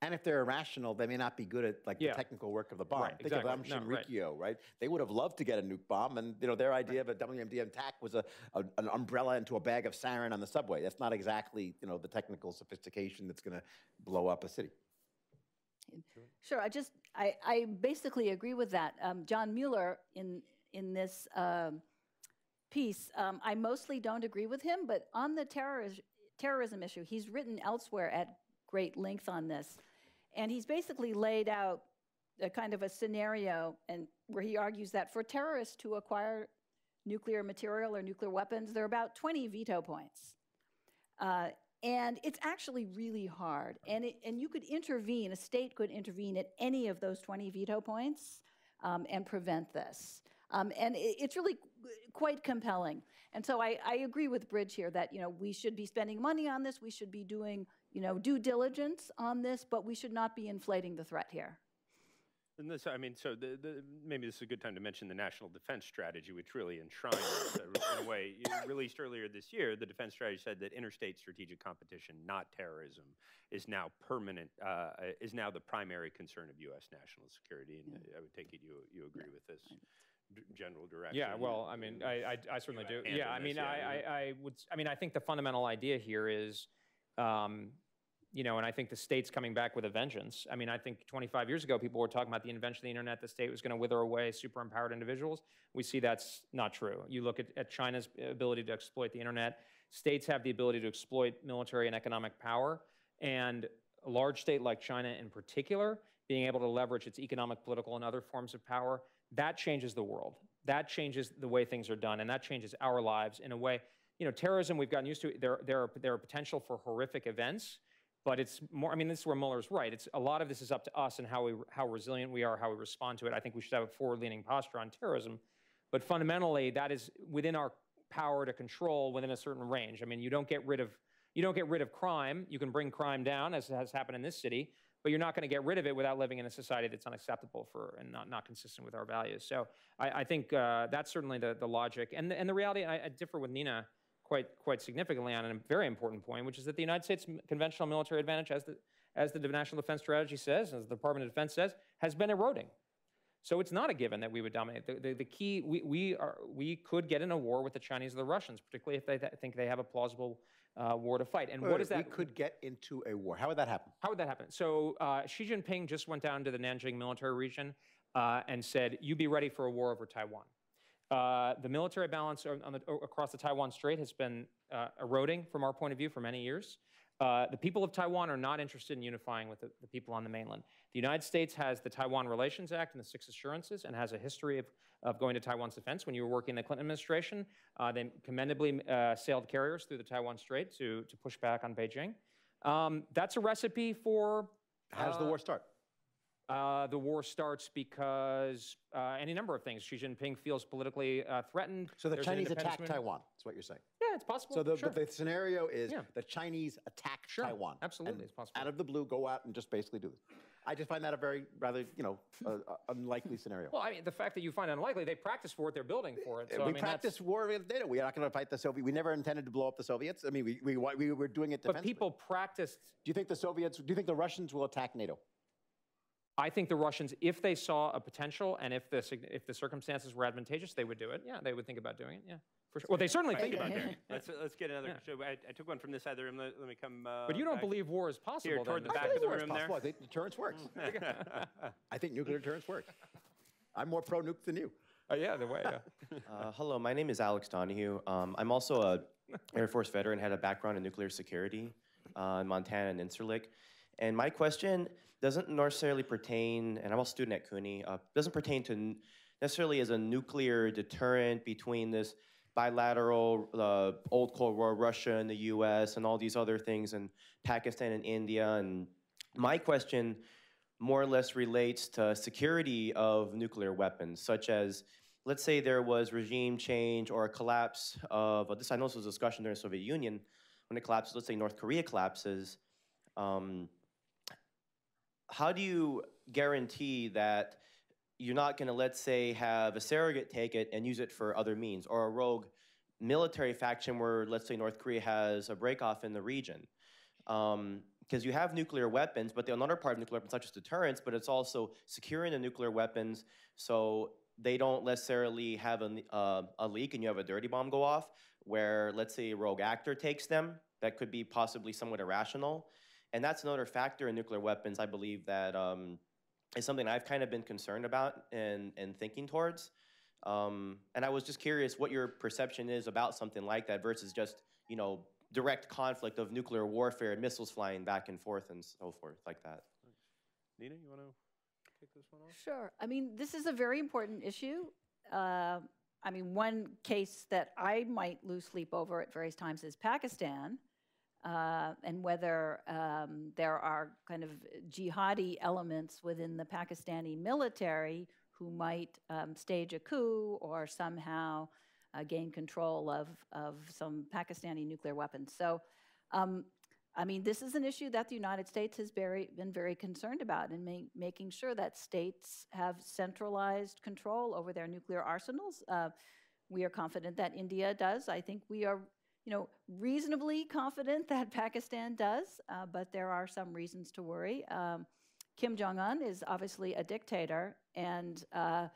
And if they're irrational, they may not be good at like Yeah. the technical work of the bomb. Right, Think exactly. of um, No, right. Shinrikyo, right. They would have loved to get a nuke bomb, and you know their idea of a WMD attack was a, a an umbrella into a bag of sarin on the subway. That's not exactly you know the technical sophistication that's going to blow up a city. Sure, I just, I, I basically agree with that. Um, John Mueller, in, in this um, piece, um, I mostly don't agree with him, but on the terroris- terrorism issue, he's written elsewhere at great length on this. And he's basically laid out a kind of a scenario and where he argues that for terrorists to acquire nuclear material or nuclear weapons, there are about 20 veto points. Uh, and it's actually really hard. And, it, and you could intervene, a state could intervene at any of those 20 veto points um, and prevent this. Um, and it, it's really qu- quite compelling. And so I, I agree with Bridge here that, you know, we should be spending money on this, we should be doing, you know, due diligence on this, but we should not be inflating the threat here. And this, I mean, so the, the, maybe this is a good time to mention the National Defense Strategy, which really enshrines, in a way, released earlier this year. The defense strategy said that interstate strategic competition, not terrorism, is now permanent, uh, is now the primary concern of U.S. national security. And I would take it you you agree with this general direction. Yeah, well, I mean, I, I, I certainly do. Yeah, I this, mean, yeah, I, I, I would, I mean, I think the fundamental idea here is, um, you know, and I think the state's coming back with a vengeance. I mean, I think 25 years ago, people were talking about the invention of the internet, the state was going to wither away super empowered individuals. We see that's not true. You look at, at China's ability to exploit the internet, states have the ability to exploit military and economic power, and a large state like China in particular, being able to leverage its economic, political, and other forms of power, that changes the world. That changes the way things are done, and that changes our lives in a way. You know, terrorism, we've gotten used to, there, there, are, there are potential for horrific events, but it's more, I mean, this is where Mueller's right. It's, a lot of this is up to us and how, we, how resilient we are, how we respond to it. I think we should have a forward-leaning posture on terrorism, but fundamentally, that is within our power to control within a certain range. I mean, you don't get rid of you don't get rid of crime. You can bring crime down, as has happened in this city, but you're not going to get rid of it without living in a society that's unacceptable for and not, not consistent with our values. So I, I think uh, that's certainly the, the logic. And the, and the reality, I, I differ with Nina quite, quite significantly on a very important point, which is that the United States conventional military advantage, as the, as the National Defense Strategy says, as the Department of Defense says, has been eroding. So it's not a given that we would dominate. The, the, the, key, we, we, are, we could get in a war with the Chinese or the Russians, particularly if they th think they have a plausible uh, war to fight. And Wait, what is that? We could get into a war. How would that happen? How would that happen? So uh, Xi Jinping just went down to the Nanjing military region uh, and said, "You be ready for a war over Taiwan." Uh, the military balance the, across the Taiwan Strait has been uh, eroding from our point of view for many years. Uh, the people of Taiwan are not interested in unifying with the, the, people on the mainland. The United States has the Taiwan Relations Act and the Six Assurances and has a history of, of going to Taiwan's defense. When you were working in the Clinton administration, uh, they commendably uh, sailed carriers through the Taiwan Strait to, to push back on Beijing. Um, that's a recipe for. How does the uh, war start? Uh, the war starts because uh, any number of things. Xi Jinping feels politically uh, threatened. So the There's Chinese attack Taiwan. That's what you're saying. Yeah, it's possible. So the, sure. the, scenario is yeah. the Chinese attack sure. Taiwan. Absolutely, it's possible. Out of the blue, go out and just basically do this. I just find that a very rather you know uh, unlikely scenario. Well, I mean, the fact that you find it unlikely, they practice for it, they're building for it. So, we I mean, practice war with data. We are not going to fight the Soviet. We never intended to blow up the Soviets. I mean, we we, we were doing it. But people practiced. Do you think the Soviets? Do you think the Russians will attack NATO? I think the Russians, if they saw a potential and if the, if the circumstances were advantageous, they would do it. Yeah, they would think about doing it. Yeah, for sure. Well, they certainly think about doing it. Let's, let's get another. Yeah. I, I, took one from this side of the room. Let, let me come. Uh, but you don't back. believe war is possible. Here, toward then. the back of the room there. I think deterrence works. I think nuclear deterrence works. I'm more pro nuke than you. Uh, yeah, the way. Yeah. Uh, hello, my name is Alex Donahue. Um, I'm also a Air Force veteran, had a background in nuclear security uh, in Montana and Incirlik. And my question doesn't necessarily pertain, and I'm a student at CUNY, uh, doesn't pertain to necessarily as a nuclear deterrent between this bilateral uh, old Cold War Russia and the U.S. and all these other things, and Pakistan and India. And my question more or less relates to security of nuclear weapons, such as let's say there was regime change or a collapse of this. I know this was a discussion during the Soviet Union when it collapses. Let's say North Korea collapses. Um, how do you guarantee that you're not going to, let's say, have a surrogate take it and use it for other means, or a rogue military faction where, let's say, North Korea has a breakoff in the region? Because um, you have nuclear weapons, but the another part of nuclear weapons, not just deterrence, but it's also securing the nuclear weapons so they don't necessarily have a, uh, a leak and you have a dirty bomb go off, where, let's say, a rogue actor takes them. That could be possibly somewhat irrational. And that's another factor in nuclear weapons, I believe, that um, is something I've kind of been concerned about and, and thinking towards. Um, and I was just curious what your perception is about something like that versus just, you know, direct conflict of nuclear warfare and missiles flying back and forth and so forth like that. Nina, you want to take this one off? Sure. I mean, this is a very important issue. Uh, I mean, one case that I might lose sleep over at various times is Pakistan uh, and whether um, there are kind of jihadi elements within the Pakistani military who might um, stage a coup or somehow uh, gain control of, of some Pakistani nuclear weapons. So, um, I mean, this is an issue that the United States has very, been very concerned about in ma making sure that states have centralized control over their nuclear arsenals. Uh, we are confident that India does. I think we are you know, reasonably confident that Pakistan does, uh, but there are some reasons to worry. Um, Kim Jong un is obviously a dictator, and uh,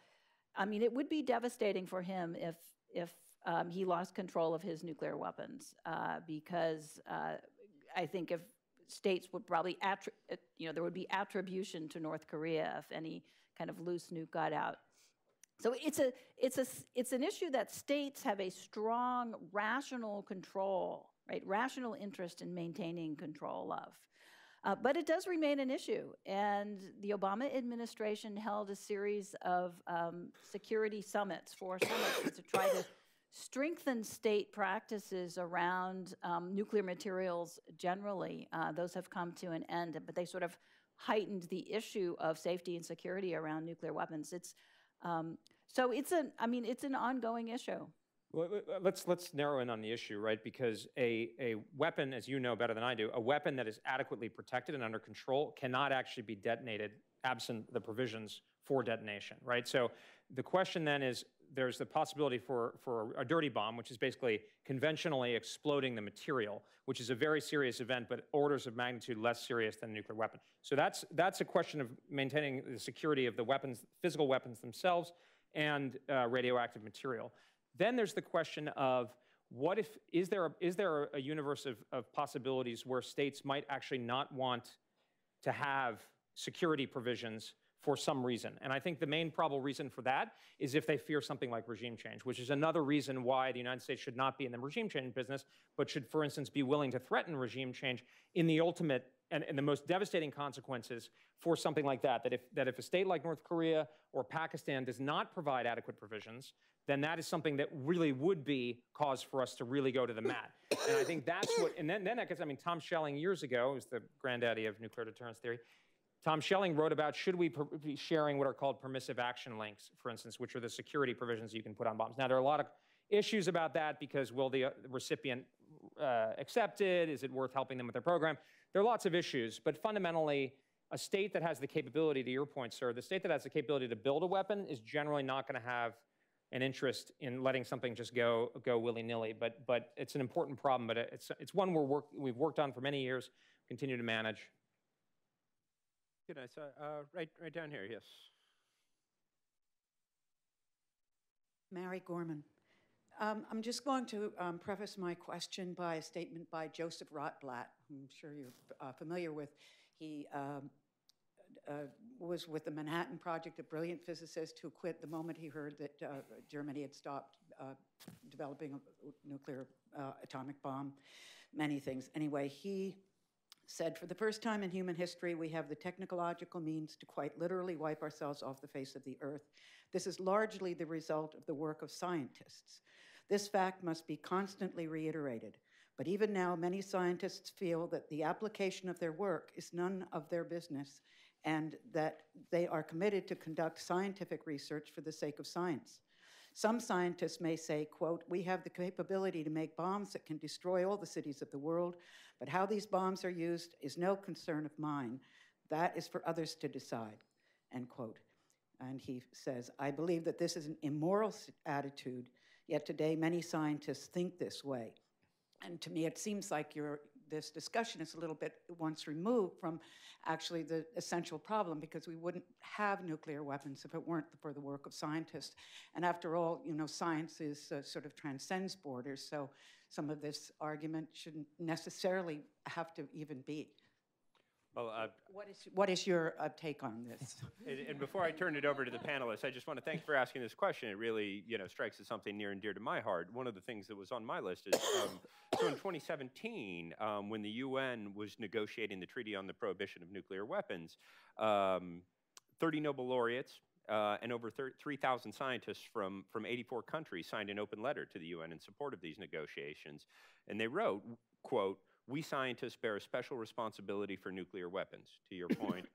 I mean, it would be devastating for him if, if um, he lost control of his nuclear weapons, uh, because uh, I think if states would probably, you know, there would be attribution to North Korea if any kind of loose nuke got out. So it's a, it's a, it's an issue that states have a strong rational control, right? Rational interest in maintaining control of. Uh, but it does remain an issue, and the Obama administration held a series of um, security summits, four summits, to try to strengthen state practices around um, nuclear materials generally. Uh, those have come to an end, but they sort of heightened the issue of safety and security around nuclear weapons. It's um, so it's a, I mean, it's an ongoing issue. Well, let's let's narrow in on the issue, right? Because a a weapon, as you know better than I do, a weapon that is adequately protected and under control cannot actually be detonated absent the provisions for detonation, right? So the question then is, there's the possibility for for a dirty bomb, which is basically conventionally exploding the material, which is a very serious event, but orders of magnitude less serious than a nuclear weapon. So that's that's a question of maintaining the security of the weapons, physical weapons themselves, and uh, radioactive material. Then there's the question of what if, is there a, is there a universe of, of possibilities where states might actually not want to have security provisions for some reason? And I think the main probable reason for that is if they fear something like regime change, which is another reason why the United States should not be in the regime change business, but should, for instance, be willing to threaten regime change in the ultimate and, and the most devastating consequences for something like that. That if, that if a state like North Korea or Pakistan does not provide adequate provisions, then that is something that really would be cause for us to really go to the mat. and I think that's what, and then, then that gets, I mean, Tom Schelling years ago, who's the granddaddy of nuclear deterrence theory, Tom Schelling wrote about should we be sharing what are called permissive action links, for instance, which are the security provisions you can put on bombs. Now, there are a lot of issues about that because will the uh, recipient uh, accept it? Is it worth helping them with their program? There are lots of issues, but fundamentally, a state that has the capability, to your point, sir, the state that has the capability to build a weapon is generally not going to have an interest in letting something just go go willy nilly. But but it's an important problem. But it's it's one we're work, we've worked on for many years, continue to manage. Good, night. uh, right, right down here, yes. Mary Gorman. Um, I'm just going to um, preface my question by a statement by Joseph Rotblat, who I'm sure you're uh, familiar with. He um, uh, was with the Manhattan Project, a brilliant physicist who quit the moment he heard that uh, Germany had stopped uh, developing a nuclear uh, atomic bomb, many things. Anyway, he said, For the first time in human history, we have the technological means to quite literally wipe ourselves off the face of the earth. This is largely the result of the work of scientists. This fact must be constantly reiterated. But even now, many scientists feel that the application of their work is none of their business and that they are committed to conduct scientific research for the sake of science. Some scientists may say, quote, we have the capability to make bombs that can destroy all the cities of the world, but how these bombs are used is no concern of mine. That is for others to decide, end quote. And he says, I believe that this is an immoral attitude, yet today many scientists think this way. And to me, it seems like your, this discussion is a little bit once removed from actually the essential problem because we wouldn't have nuclear weapons if it weren't for the work of scientists. And after all, you know, science is uh, sort of transcends borders, so some of this argument shouldn't necessarily have to even be. Well, uh, What is, what is your uh, take on this? and, and before I turn it over to the panelists, I just want to thank you for asking this question. It really, you know, strikes as something near and dear to my heart. One of the things that was on my list is, um, so in 2017, um, when the UN was negotiating the Treaty on the Prohibition of Nuclear Weapons, um, 30 Nobel laureates uh, and over 3,000 scientists from, from 84 countries signed an open letter to the UN in support of these negotiations. And they wrote, quote, we scientists bear a special responsibility for nuclear weapons, to your point,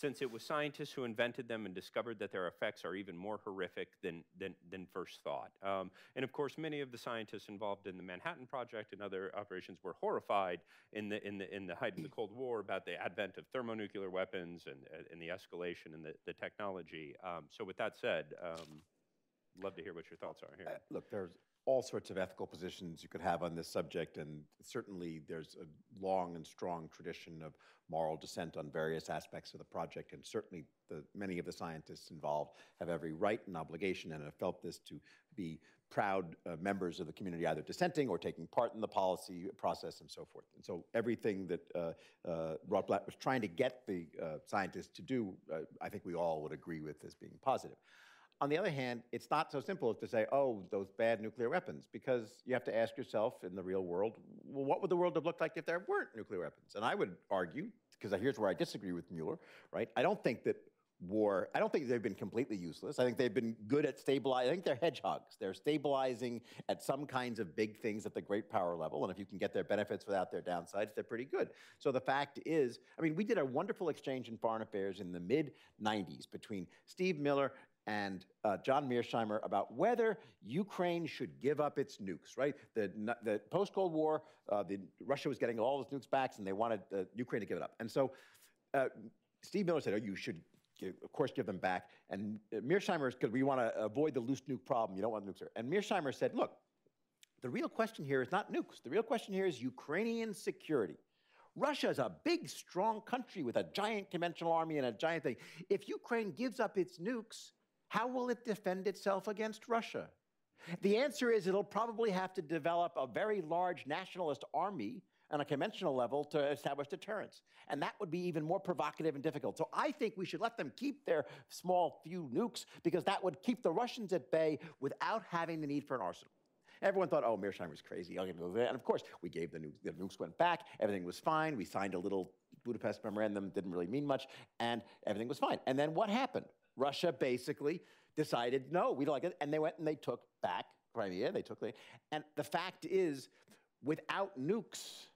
since it was scientists who invented them and discovered that their effects are even more horrific than, than, than first thought. Um, and of course, many of the scientists involved in the Manhattan Project and other operations were horrified in the, in the, in the height of the Cold War about the advent of thermonuclear weapons and, and the escalation in the, the technology. Um, so with that said, um, love to hear what your thoughts are here. Uh, look, there's all sorts of ethical positions you could have on this subject, and certainly there's a long and strong tradition of moral dissent on various aspects of the project, and certainly the, many of the scientists involved have every right and obligation and have felt this to be proud uh, members of the community, either dissenting or taking part in the policy process and so forth. And so everything that uh, uh, was trying to get the uh, scientists to do, uh, I think we all would agree with as being positive. On the other hand, it's not so simple as to say, oh, those bad nuclear weapons, because you have to ask yourself in the real world, well, what would the world have looked like if there weren't nuclear weapons? And I would argue, because here's where I disagree with Mueller, right? I don't think that war, I don't think they've been completely useless. I think they've been good at stabilizing. I think they're hedgehogs. They're stabilizing at some kinds of big things at the great power level. And if you can get their benefits without their downsides, they're pretty good. So the fact is, I mean, we did a wonderful exchange in foreign affairs in the mid 90s between Steve Miller and uh, John Mearsheimer about whether Ukraine should give up its nukes, right? The, the post Cold War, uh, the, Russia was getting all its nukes back and they wanted uh, Ukraine to give it up. And so uh, Steve Miller said, oh, you should give, of course, give them back. And uh, Mearsheimer, because we want to avoid the loose nuke problem, you don't want nukes there. And Mearsheimer said, look, the real question here is not nukes. The real question here is Ukrainian security. Russia is a big, strong country with a giant conventional army and a giant thing. If Ukraine gives up its nukes, how will it defend itself against Russia? The answer is it'll probably have to develop a very large nationalist army on a conventional level to establish deterrence. And that would be even more provocative and difficult. So I think we should let them keep their small few nukes because that would keep the Russians at bay without having the need for an arsenal. Everyone thought, oh, Mearsheimer's crazy. And of course, we gave the nukes, the nukes went back. Everything was fine. We signed a little Budapest memorandum, didn't really mean much, and everything was fine. And then what happened? Russia basically decided, no, we don't like it. And they went and they took back Crimea. They took the, and the fact is, without nukes,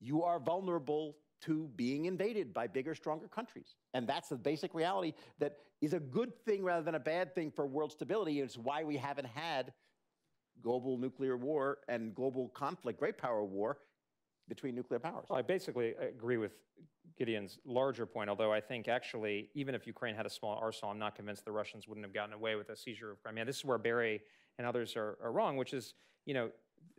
you are vulnerable to being invaded by bigger, stronger countries. And that's the basic reality that is a good thing rather than a bad thing for world stability. It's why we haven't had global nuclear war and global conflict, great power war between nuclear powers. Well, I basically agree with Gideon's larger point, although I think actually, even if Ukraine had a small arsenal, I'm not convinced the Russians wouldn't have gotten away with a seizure of Crimea. This is where Barry and others are, are wrong, which is, you know,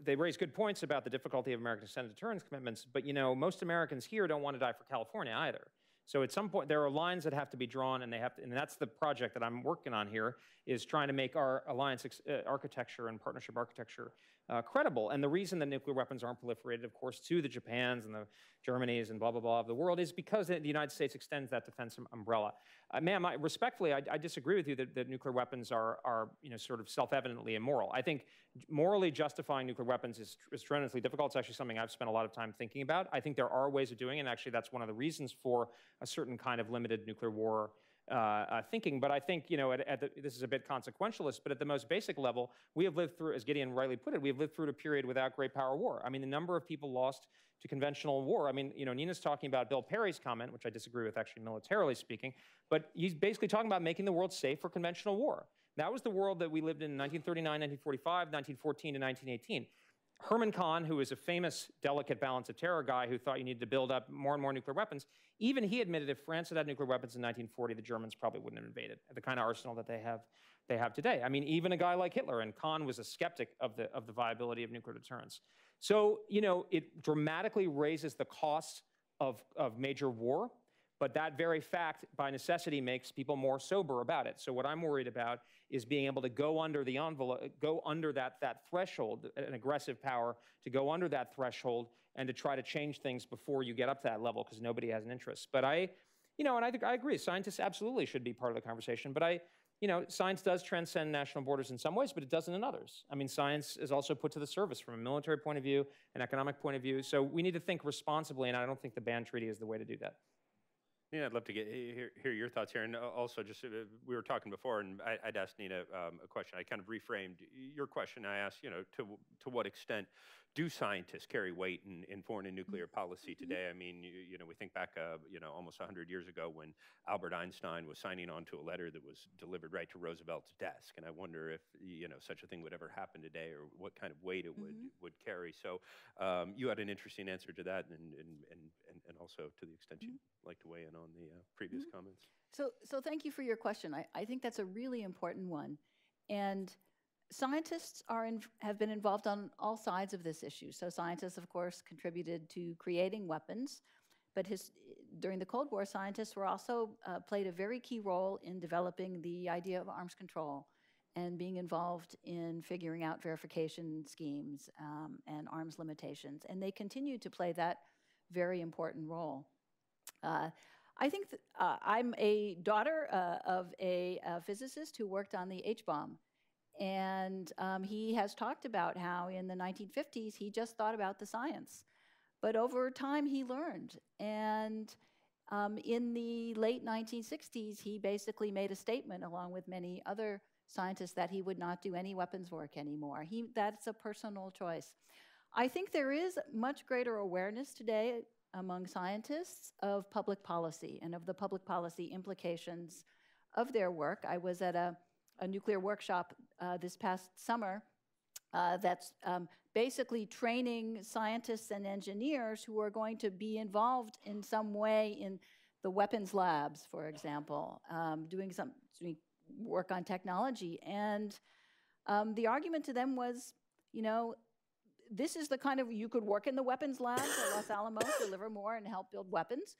they raise good points about the difficulty of American Senate deterrence commitments, but you know, most Americans here don't want to die for California either. So at some point, there are lines that have to be drawn, and they have to, and that's the project that I'm working on here, is trying to make our alliance uh, architecture and partnership architecture uh, credible. And the reason that nuclear weapons aren't proliferated, of course, to the Japans and the Germanys and blah, blah, blah of the world is because the United States extends that defense umbrella. Uh, ma'am, I, respectfully, I, I, disagree with you that, that, nuclear weapons are, are, you know, sort of self-evidently immoral. I think morally justifying nuclear weapons is, is tremendously difficult. It's actually something I've spent a lot of time thinking about. I think there are ways of doing it, and actually that's one of the reasons for a certain kind of limited nuclear war uh, uh, thinking. But I think, you know, at, at the, this is a bit consequentialist, but at the most basic level, we have lived through, as Gideon rightly put it, we have lived through a period without great power war. I mean, the number of people lost to conventional war. I mean, you know, Nina's talking about Bill Perry's comment, which I disagree with actually militarily speaking, but he's basically talking about making the world safe for conventional war. That was the world that we lived in 1939, 1945, 1914 to 1918. Herman Kahn, who is a famous delicate balance of terror guy who thought you needed to build up more and more nuclear weapons, even he admitted if France had had nuclear weapons in 1940, the Germans probably wouldn't have invaded the kind of arsenal that they have, they have today. I mean, even a guy like Hitler, and Kahn was a skeptic of the, of the viability of nuclear deterrence. So, you know, it dramatically raises the cost of, of major war, but that very fact, by necessity, makes people more sober about it. So what I'm worried about is being able to go under the envelope, go under that, that threshold, an aggressive power, to go under that threshold and to try to change things before you get up to that level because nobody has an interest. But I, you know, and I think I agree, scientists absolutely should be part of the conversation, but I, you know, science does transcend national borders in some ways, but it doesn't in others. I mean, science is also put to the service from a military point of view, an economic point of view. So we need to think responsibly, and I don't think the ban treaty is the way to do that. Yeah, I'd love to get hear, hear your thoughts here, and also just uh, we were talking before, and I, would asked Nina um, a question. I kind of reframed your question. I asked, you know, to to what extent do scientists carry weight in, in foreign and nuclear mm-hmm. policy mm-hmm. today? I mean, you, you know, we think back, uh, you know, almost 100 years ago when Albert Einstein was signing on to a letter that was delivered right to Roosevelt's desk, and I wonder if you know such a thing would ever happen today, or what kind of weight it would mm-hmm. would carry. So, um, you had an interesting answer to that, and and and and, also to the extent mm-hmm. you'd like to weigh in on the uh, previous mm-hmm. comments. So, so thank you for your question. I, I think that's a really important one, and scientists are in, have been involved on all sides of this issue. So scientists, of course, contributed to creating weapons, but his, during the Cold War, scientists were also uh, played a very key role in developing the idea of arms control and being involved in figuring out verification schemes um, and arms limitations. And they continue to play that very important role. Uh, I think uh, I'm a daughter uh, of a, a, physicist who worked on the H bomb. And um, he has talked about how in the 1950s he just thought about the science. But over time he learned. And um, in the late 1960s, he basically made a statement, along with many other scientists, that he would not do any weapons work anymore. He, that's a personal choice. I think there is much greater awareness today among scientists of public policy and of the public policy implications of their work. I was at a, a nuclear workshop uh, this past summer uh, that's um, basically training scientists and engineers who are going to be involved in some way in the weapons labs, for example, um, doing some doing work on technology. And um, the argument to them was, you know, this is the kind of, you could work in the weapons lab at Los Alamos, deliver more and help build weapons.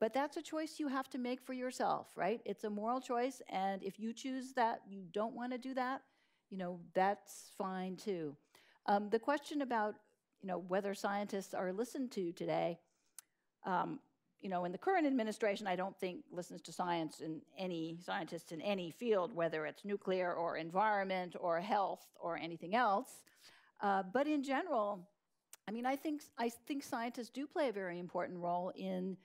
But that's a choice you have to make for yourself, right? It's a moral choice. And if you choose that you don't want to do that, you know, that's fine too. Um, the question about, you know, whether scientists are listened to today, um, you know, in the current administration, I don't think listens to science in any scientists in any field, whether it's nuclear or environment or health or anything else. Uh, but in general, I mean, I think I think scientists do play a very important role in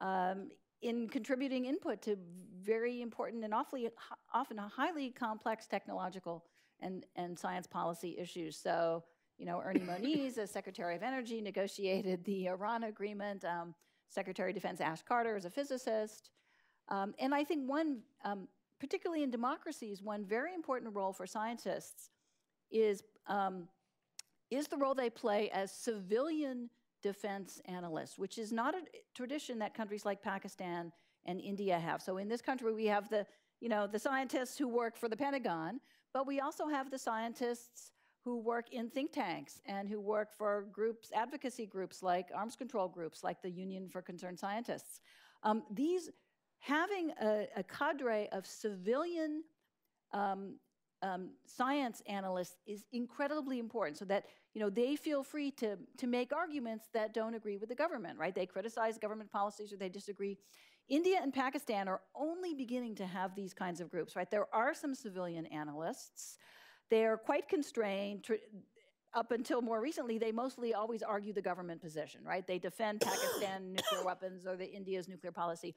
um, in contributing input to very important and awfully often highly complex technological and and science policy issues. So, you know, Ernie Moniz, as Secretary of Energy, negotiated the Iran agreement. Um, Secretary of Defense Ash Carter is a physicist, um, and I think one, um, particularly in democracies, one very important role for scientists is um, is the role they play as civilian defense analysts, which is not a tradition that countries like Pakistan and India have. So in this country, we have the, you know, the scientists who work for the Pentagon, but we also have the scientists who work in think tanks and who work for groups, advocacy groups like arms control groups, like the Union for Concerned Scientists. Um, these, having a, a, cadre of civilian um, um, science analysts is incredibly important so that you know they feel free to to make arguments that don't agree with the government right? They criticize government policies or they disagree. India and pakistan are only beginning to have these kinds of groups right? There are some civilian analysts. They're quite constrained. Up until more recently, they mostly always argue the government position, right? They defend Pakistan nuclear weapons or the India's nuclear policy.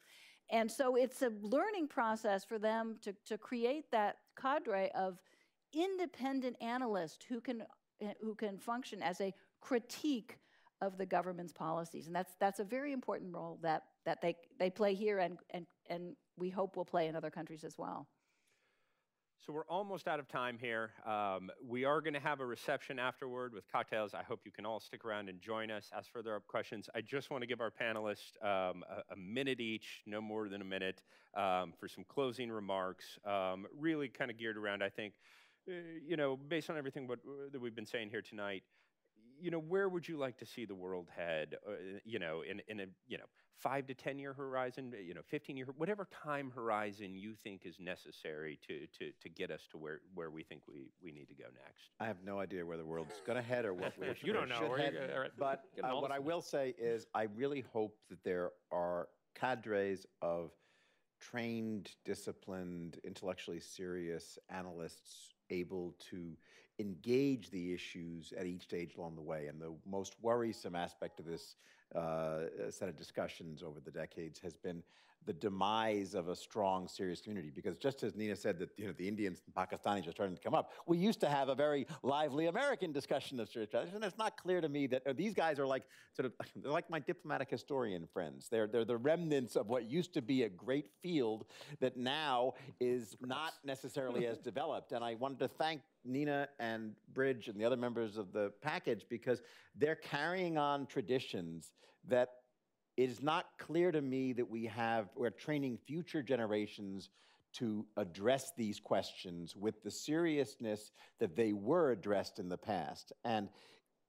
And so it's a learning process for them to, to create that cadre of independent analysts who can, who can function as a critique of the government's policies. And that's, that's a very important role that, that they, they play here and, and, and we hope will play in other countries as well. So we're almost out of time here. Um, we are going to have a reception afterward with cocktails. I hope you can all stick around and join us, ask further up questions. I just want to give our panelists um, a, a, minute each, no more than a minute, um, for some closing remarks. Um, really kind of geared around, I think, you know, based on everything what, uh, that we've been saying here tonight, you know, where would you like to see the world head, uh, you know, in, in a, you know, five to 10 year horizon, you know, 15 year, whatever time horizon you think is necessary to, to, to get us to where, where we think we, we need to go next? I have no idea where the world's going to head or what we you don't know. should head. You, but uh, what I will say is I really hope that there are cadres of trained, disciplined, intellectually serious analysts able to engage the issues at each stage along the way. And the most worrisome aspect of this uh, set of discussions over the decades has been the demise of a strong, serious community. Because just as Nina said that you know the Indians and Pakistanis are starting to come up, we used to have a very lively American discussion of serious tradition. And it's not clear to me that uh, these guys are like sort of they're like my diplomatic historian friends. They're they're the remnants of what used to be a great field that now is not necessarily as developed. And I wanted to thank Nina and Bridge and the other members of the package because they're carrying on traditions that it is not clear to me that we have, we're training future generations to address these questions with the seriousness that they were addressed in the past. And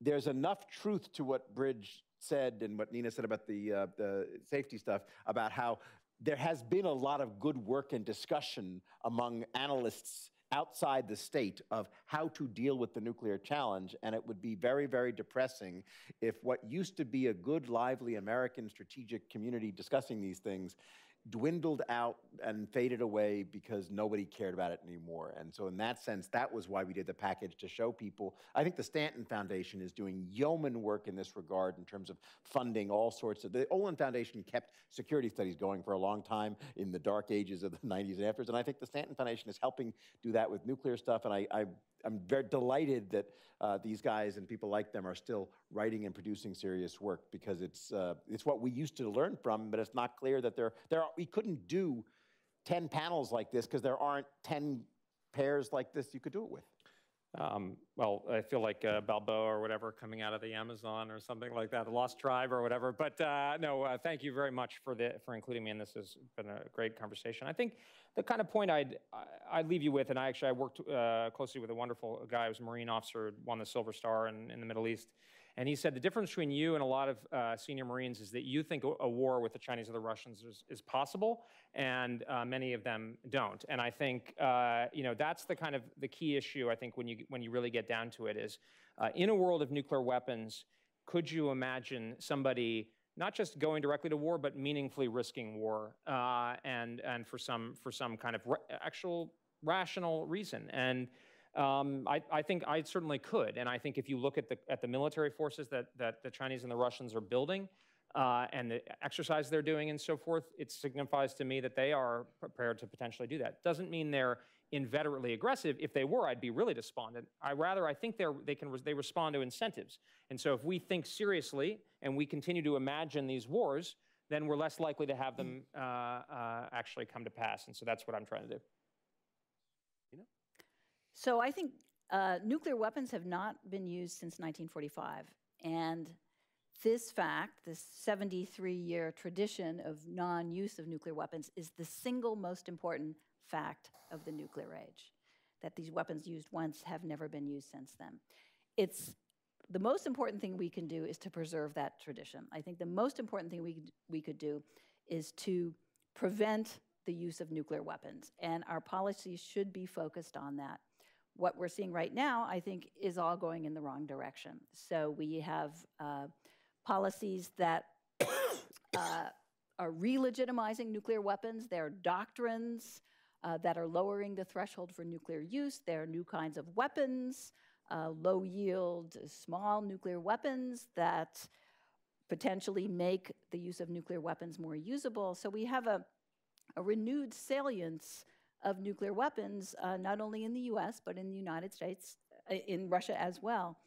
there's enough truth to what Bridge said and what Nina said about the, uh, the safety stuff about how there has been a lot of good work and discussion among analysts outside the state of how to deal with the nuclear challenge. And it would be very, very depressing if what used to be a good, lively American strategic community discussing these things dwindled out and faded away because nobody cared about it anymore. And so, in that sense, that was why we did the package to show people. I think the Stanton Foundation is doing yeoman work in this regard in terms of funding all sorts of. The Olin Foundation kept security studies going for a long time in the dark ages of the 90s and afterwards. And I think the Stanton Foundation is helping do that with nuclear stuff. And I, I I'm very delighted that uh, these guys and people like them are still writing and producing serious work because it's uh, it's what we used to learn from, but it's not clear that there there are, we couldn't do ten panels like this because there aren't ten pairs like this you could do it with. Um, well, I feel like uh, Balboa or whatever coming out of the Amazon or something like that, the Lost Tribe or whatever. But uh, no, uh, thank you very much for the for including me in this. Has been a great conversation. I think the kind of point I'd I'd leave you with, and I actually I worked uh, closely with a wonderful guy who was a Marine officer, won the Silver Star in, in the Middle East. And he said the difference between you and a lot of uh, senior Marines is that you think a war with the Chinese or the Russians is, is possible, and uh, many of them don't. And I think uh, you know that's the kind of the key issue. I think when you when you really get down to it is uh, in a world of nuclear weapons, could you imagine somebody not just going directly to war, but meaningfully risking war, uh, and and for some for some kind of actual rational reason and um, I, I, think I certainly could, and I think if you look at the at the military forces that that the Chinese and the Russians are building, uh, and the exercise they're doing and so forth, it signifies to me that they are prepared to potentially do that. Doesn't mean they're inveterately aggressive. If they were, I'd be really despondent. I rather I think they're they can they respond to incentives, and so if we think seriously and we continue to imagine these wars, then we're less likely to have them uh, uh, actually come to pass. And so that's what I'm trying to do. So I think uh, nuclear weapons have not been used since 1945. And this fact, this 73 year tradition of non use of nuclear weapons, is the single most important fact of the nuclear age. That these weapons used once have never been used since then. It's the most important thing we can do is to preserve that tradition. I think the most important thing we, we could do is to prevent the use of nuclear weapons. And our policies should be focused on that what we're seeing right now, I think, is all going in the wrong direction. So we have uh, policies that uh, are re-legitimizing nuclear weapons. There are doctrines uh, that are lowering the threshold for nuclear use. There are new kinds of weapons, uh, low-yield, small nuclear weapons that potentially make the use of nuclear weapons more usable. So we have a, a renewed salience of nuclear weapons, uh, not only in the US, but in the United States, uh, in Russia as well,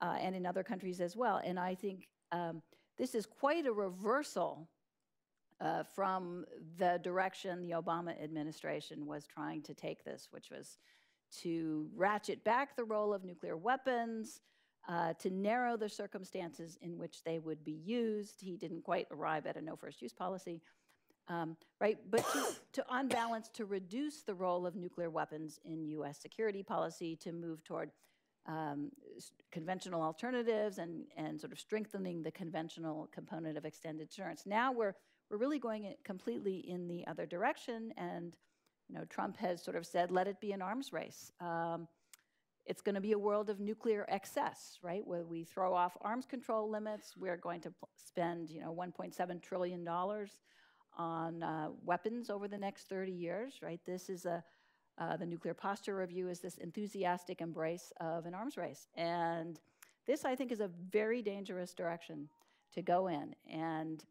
uh, and in other countries as well. And I think um, this is quite a reversal uh, from the direction the Obama administration was trying to take this, which was to ratchet back the role of nuclear weapons, uh, to narrow the circumstances in which they would be used. He didn't quite arrive at a no first use policy, um, right? But to, to, on balance, to reduce the role of nuclear weapons in U.S. security policy, to move toward um, conventional alternatives and, and sort of strengthening the conventional component of extended deterrence. Now we're, we're really going completely in the other direction, and you know, Trump has sort of said, let it be an arms race. Um, it's going to be a world of nuclear excess, right? Where we throw off arms control limits, we're going to spend, you know, 1.7 trillion dollars on uh, weapons over the next 30 years, right? This is a, uh, the Nuclear Posture Review is this enthusiastic embrace of an arms race. And this, I think, is a very dangerous direction to go in. And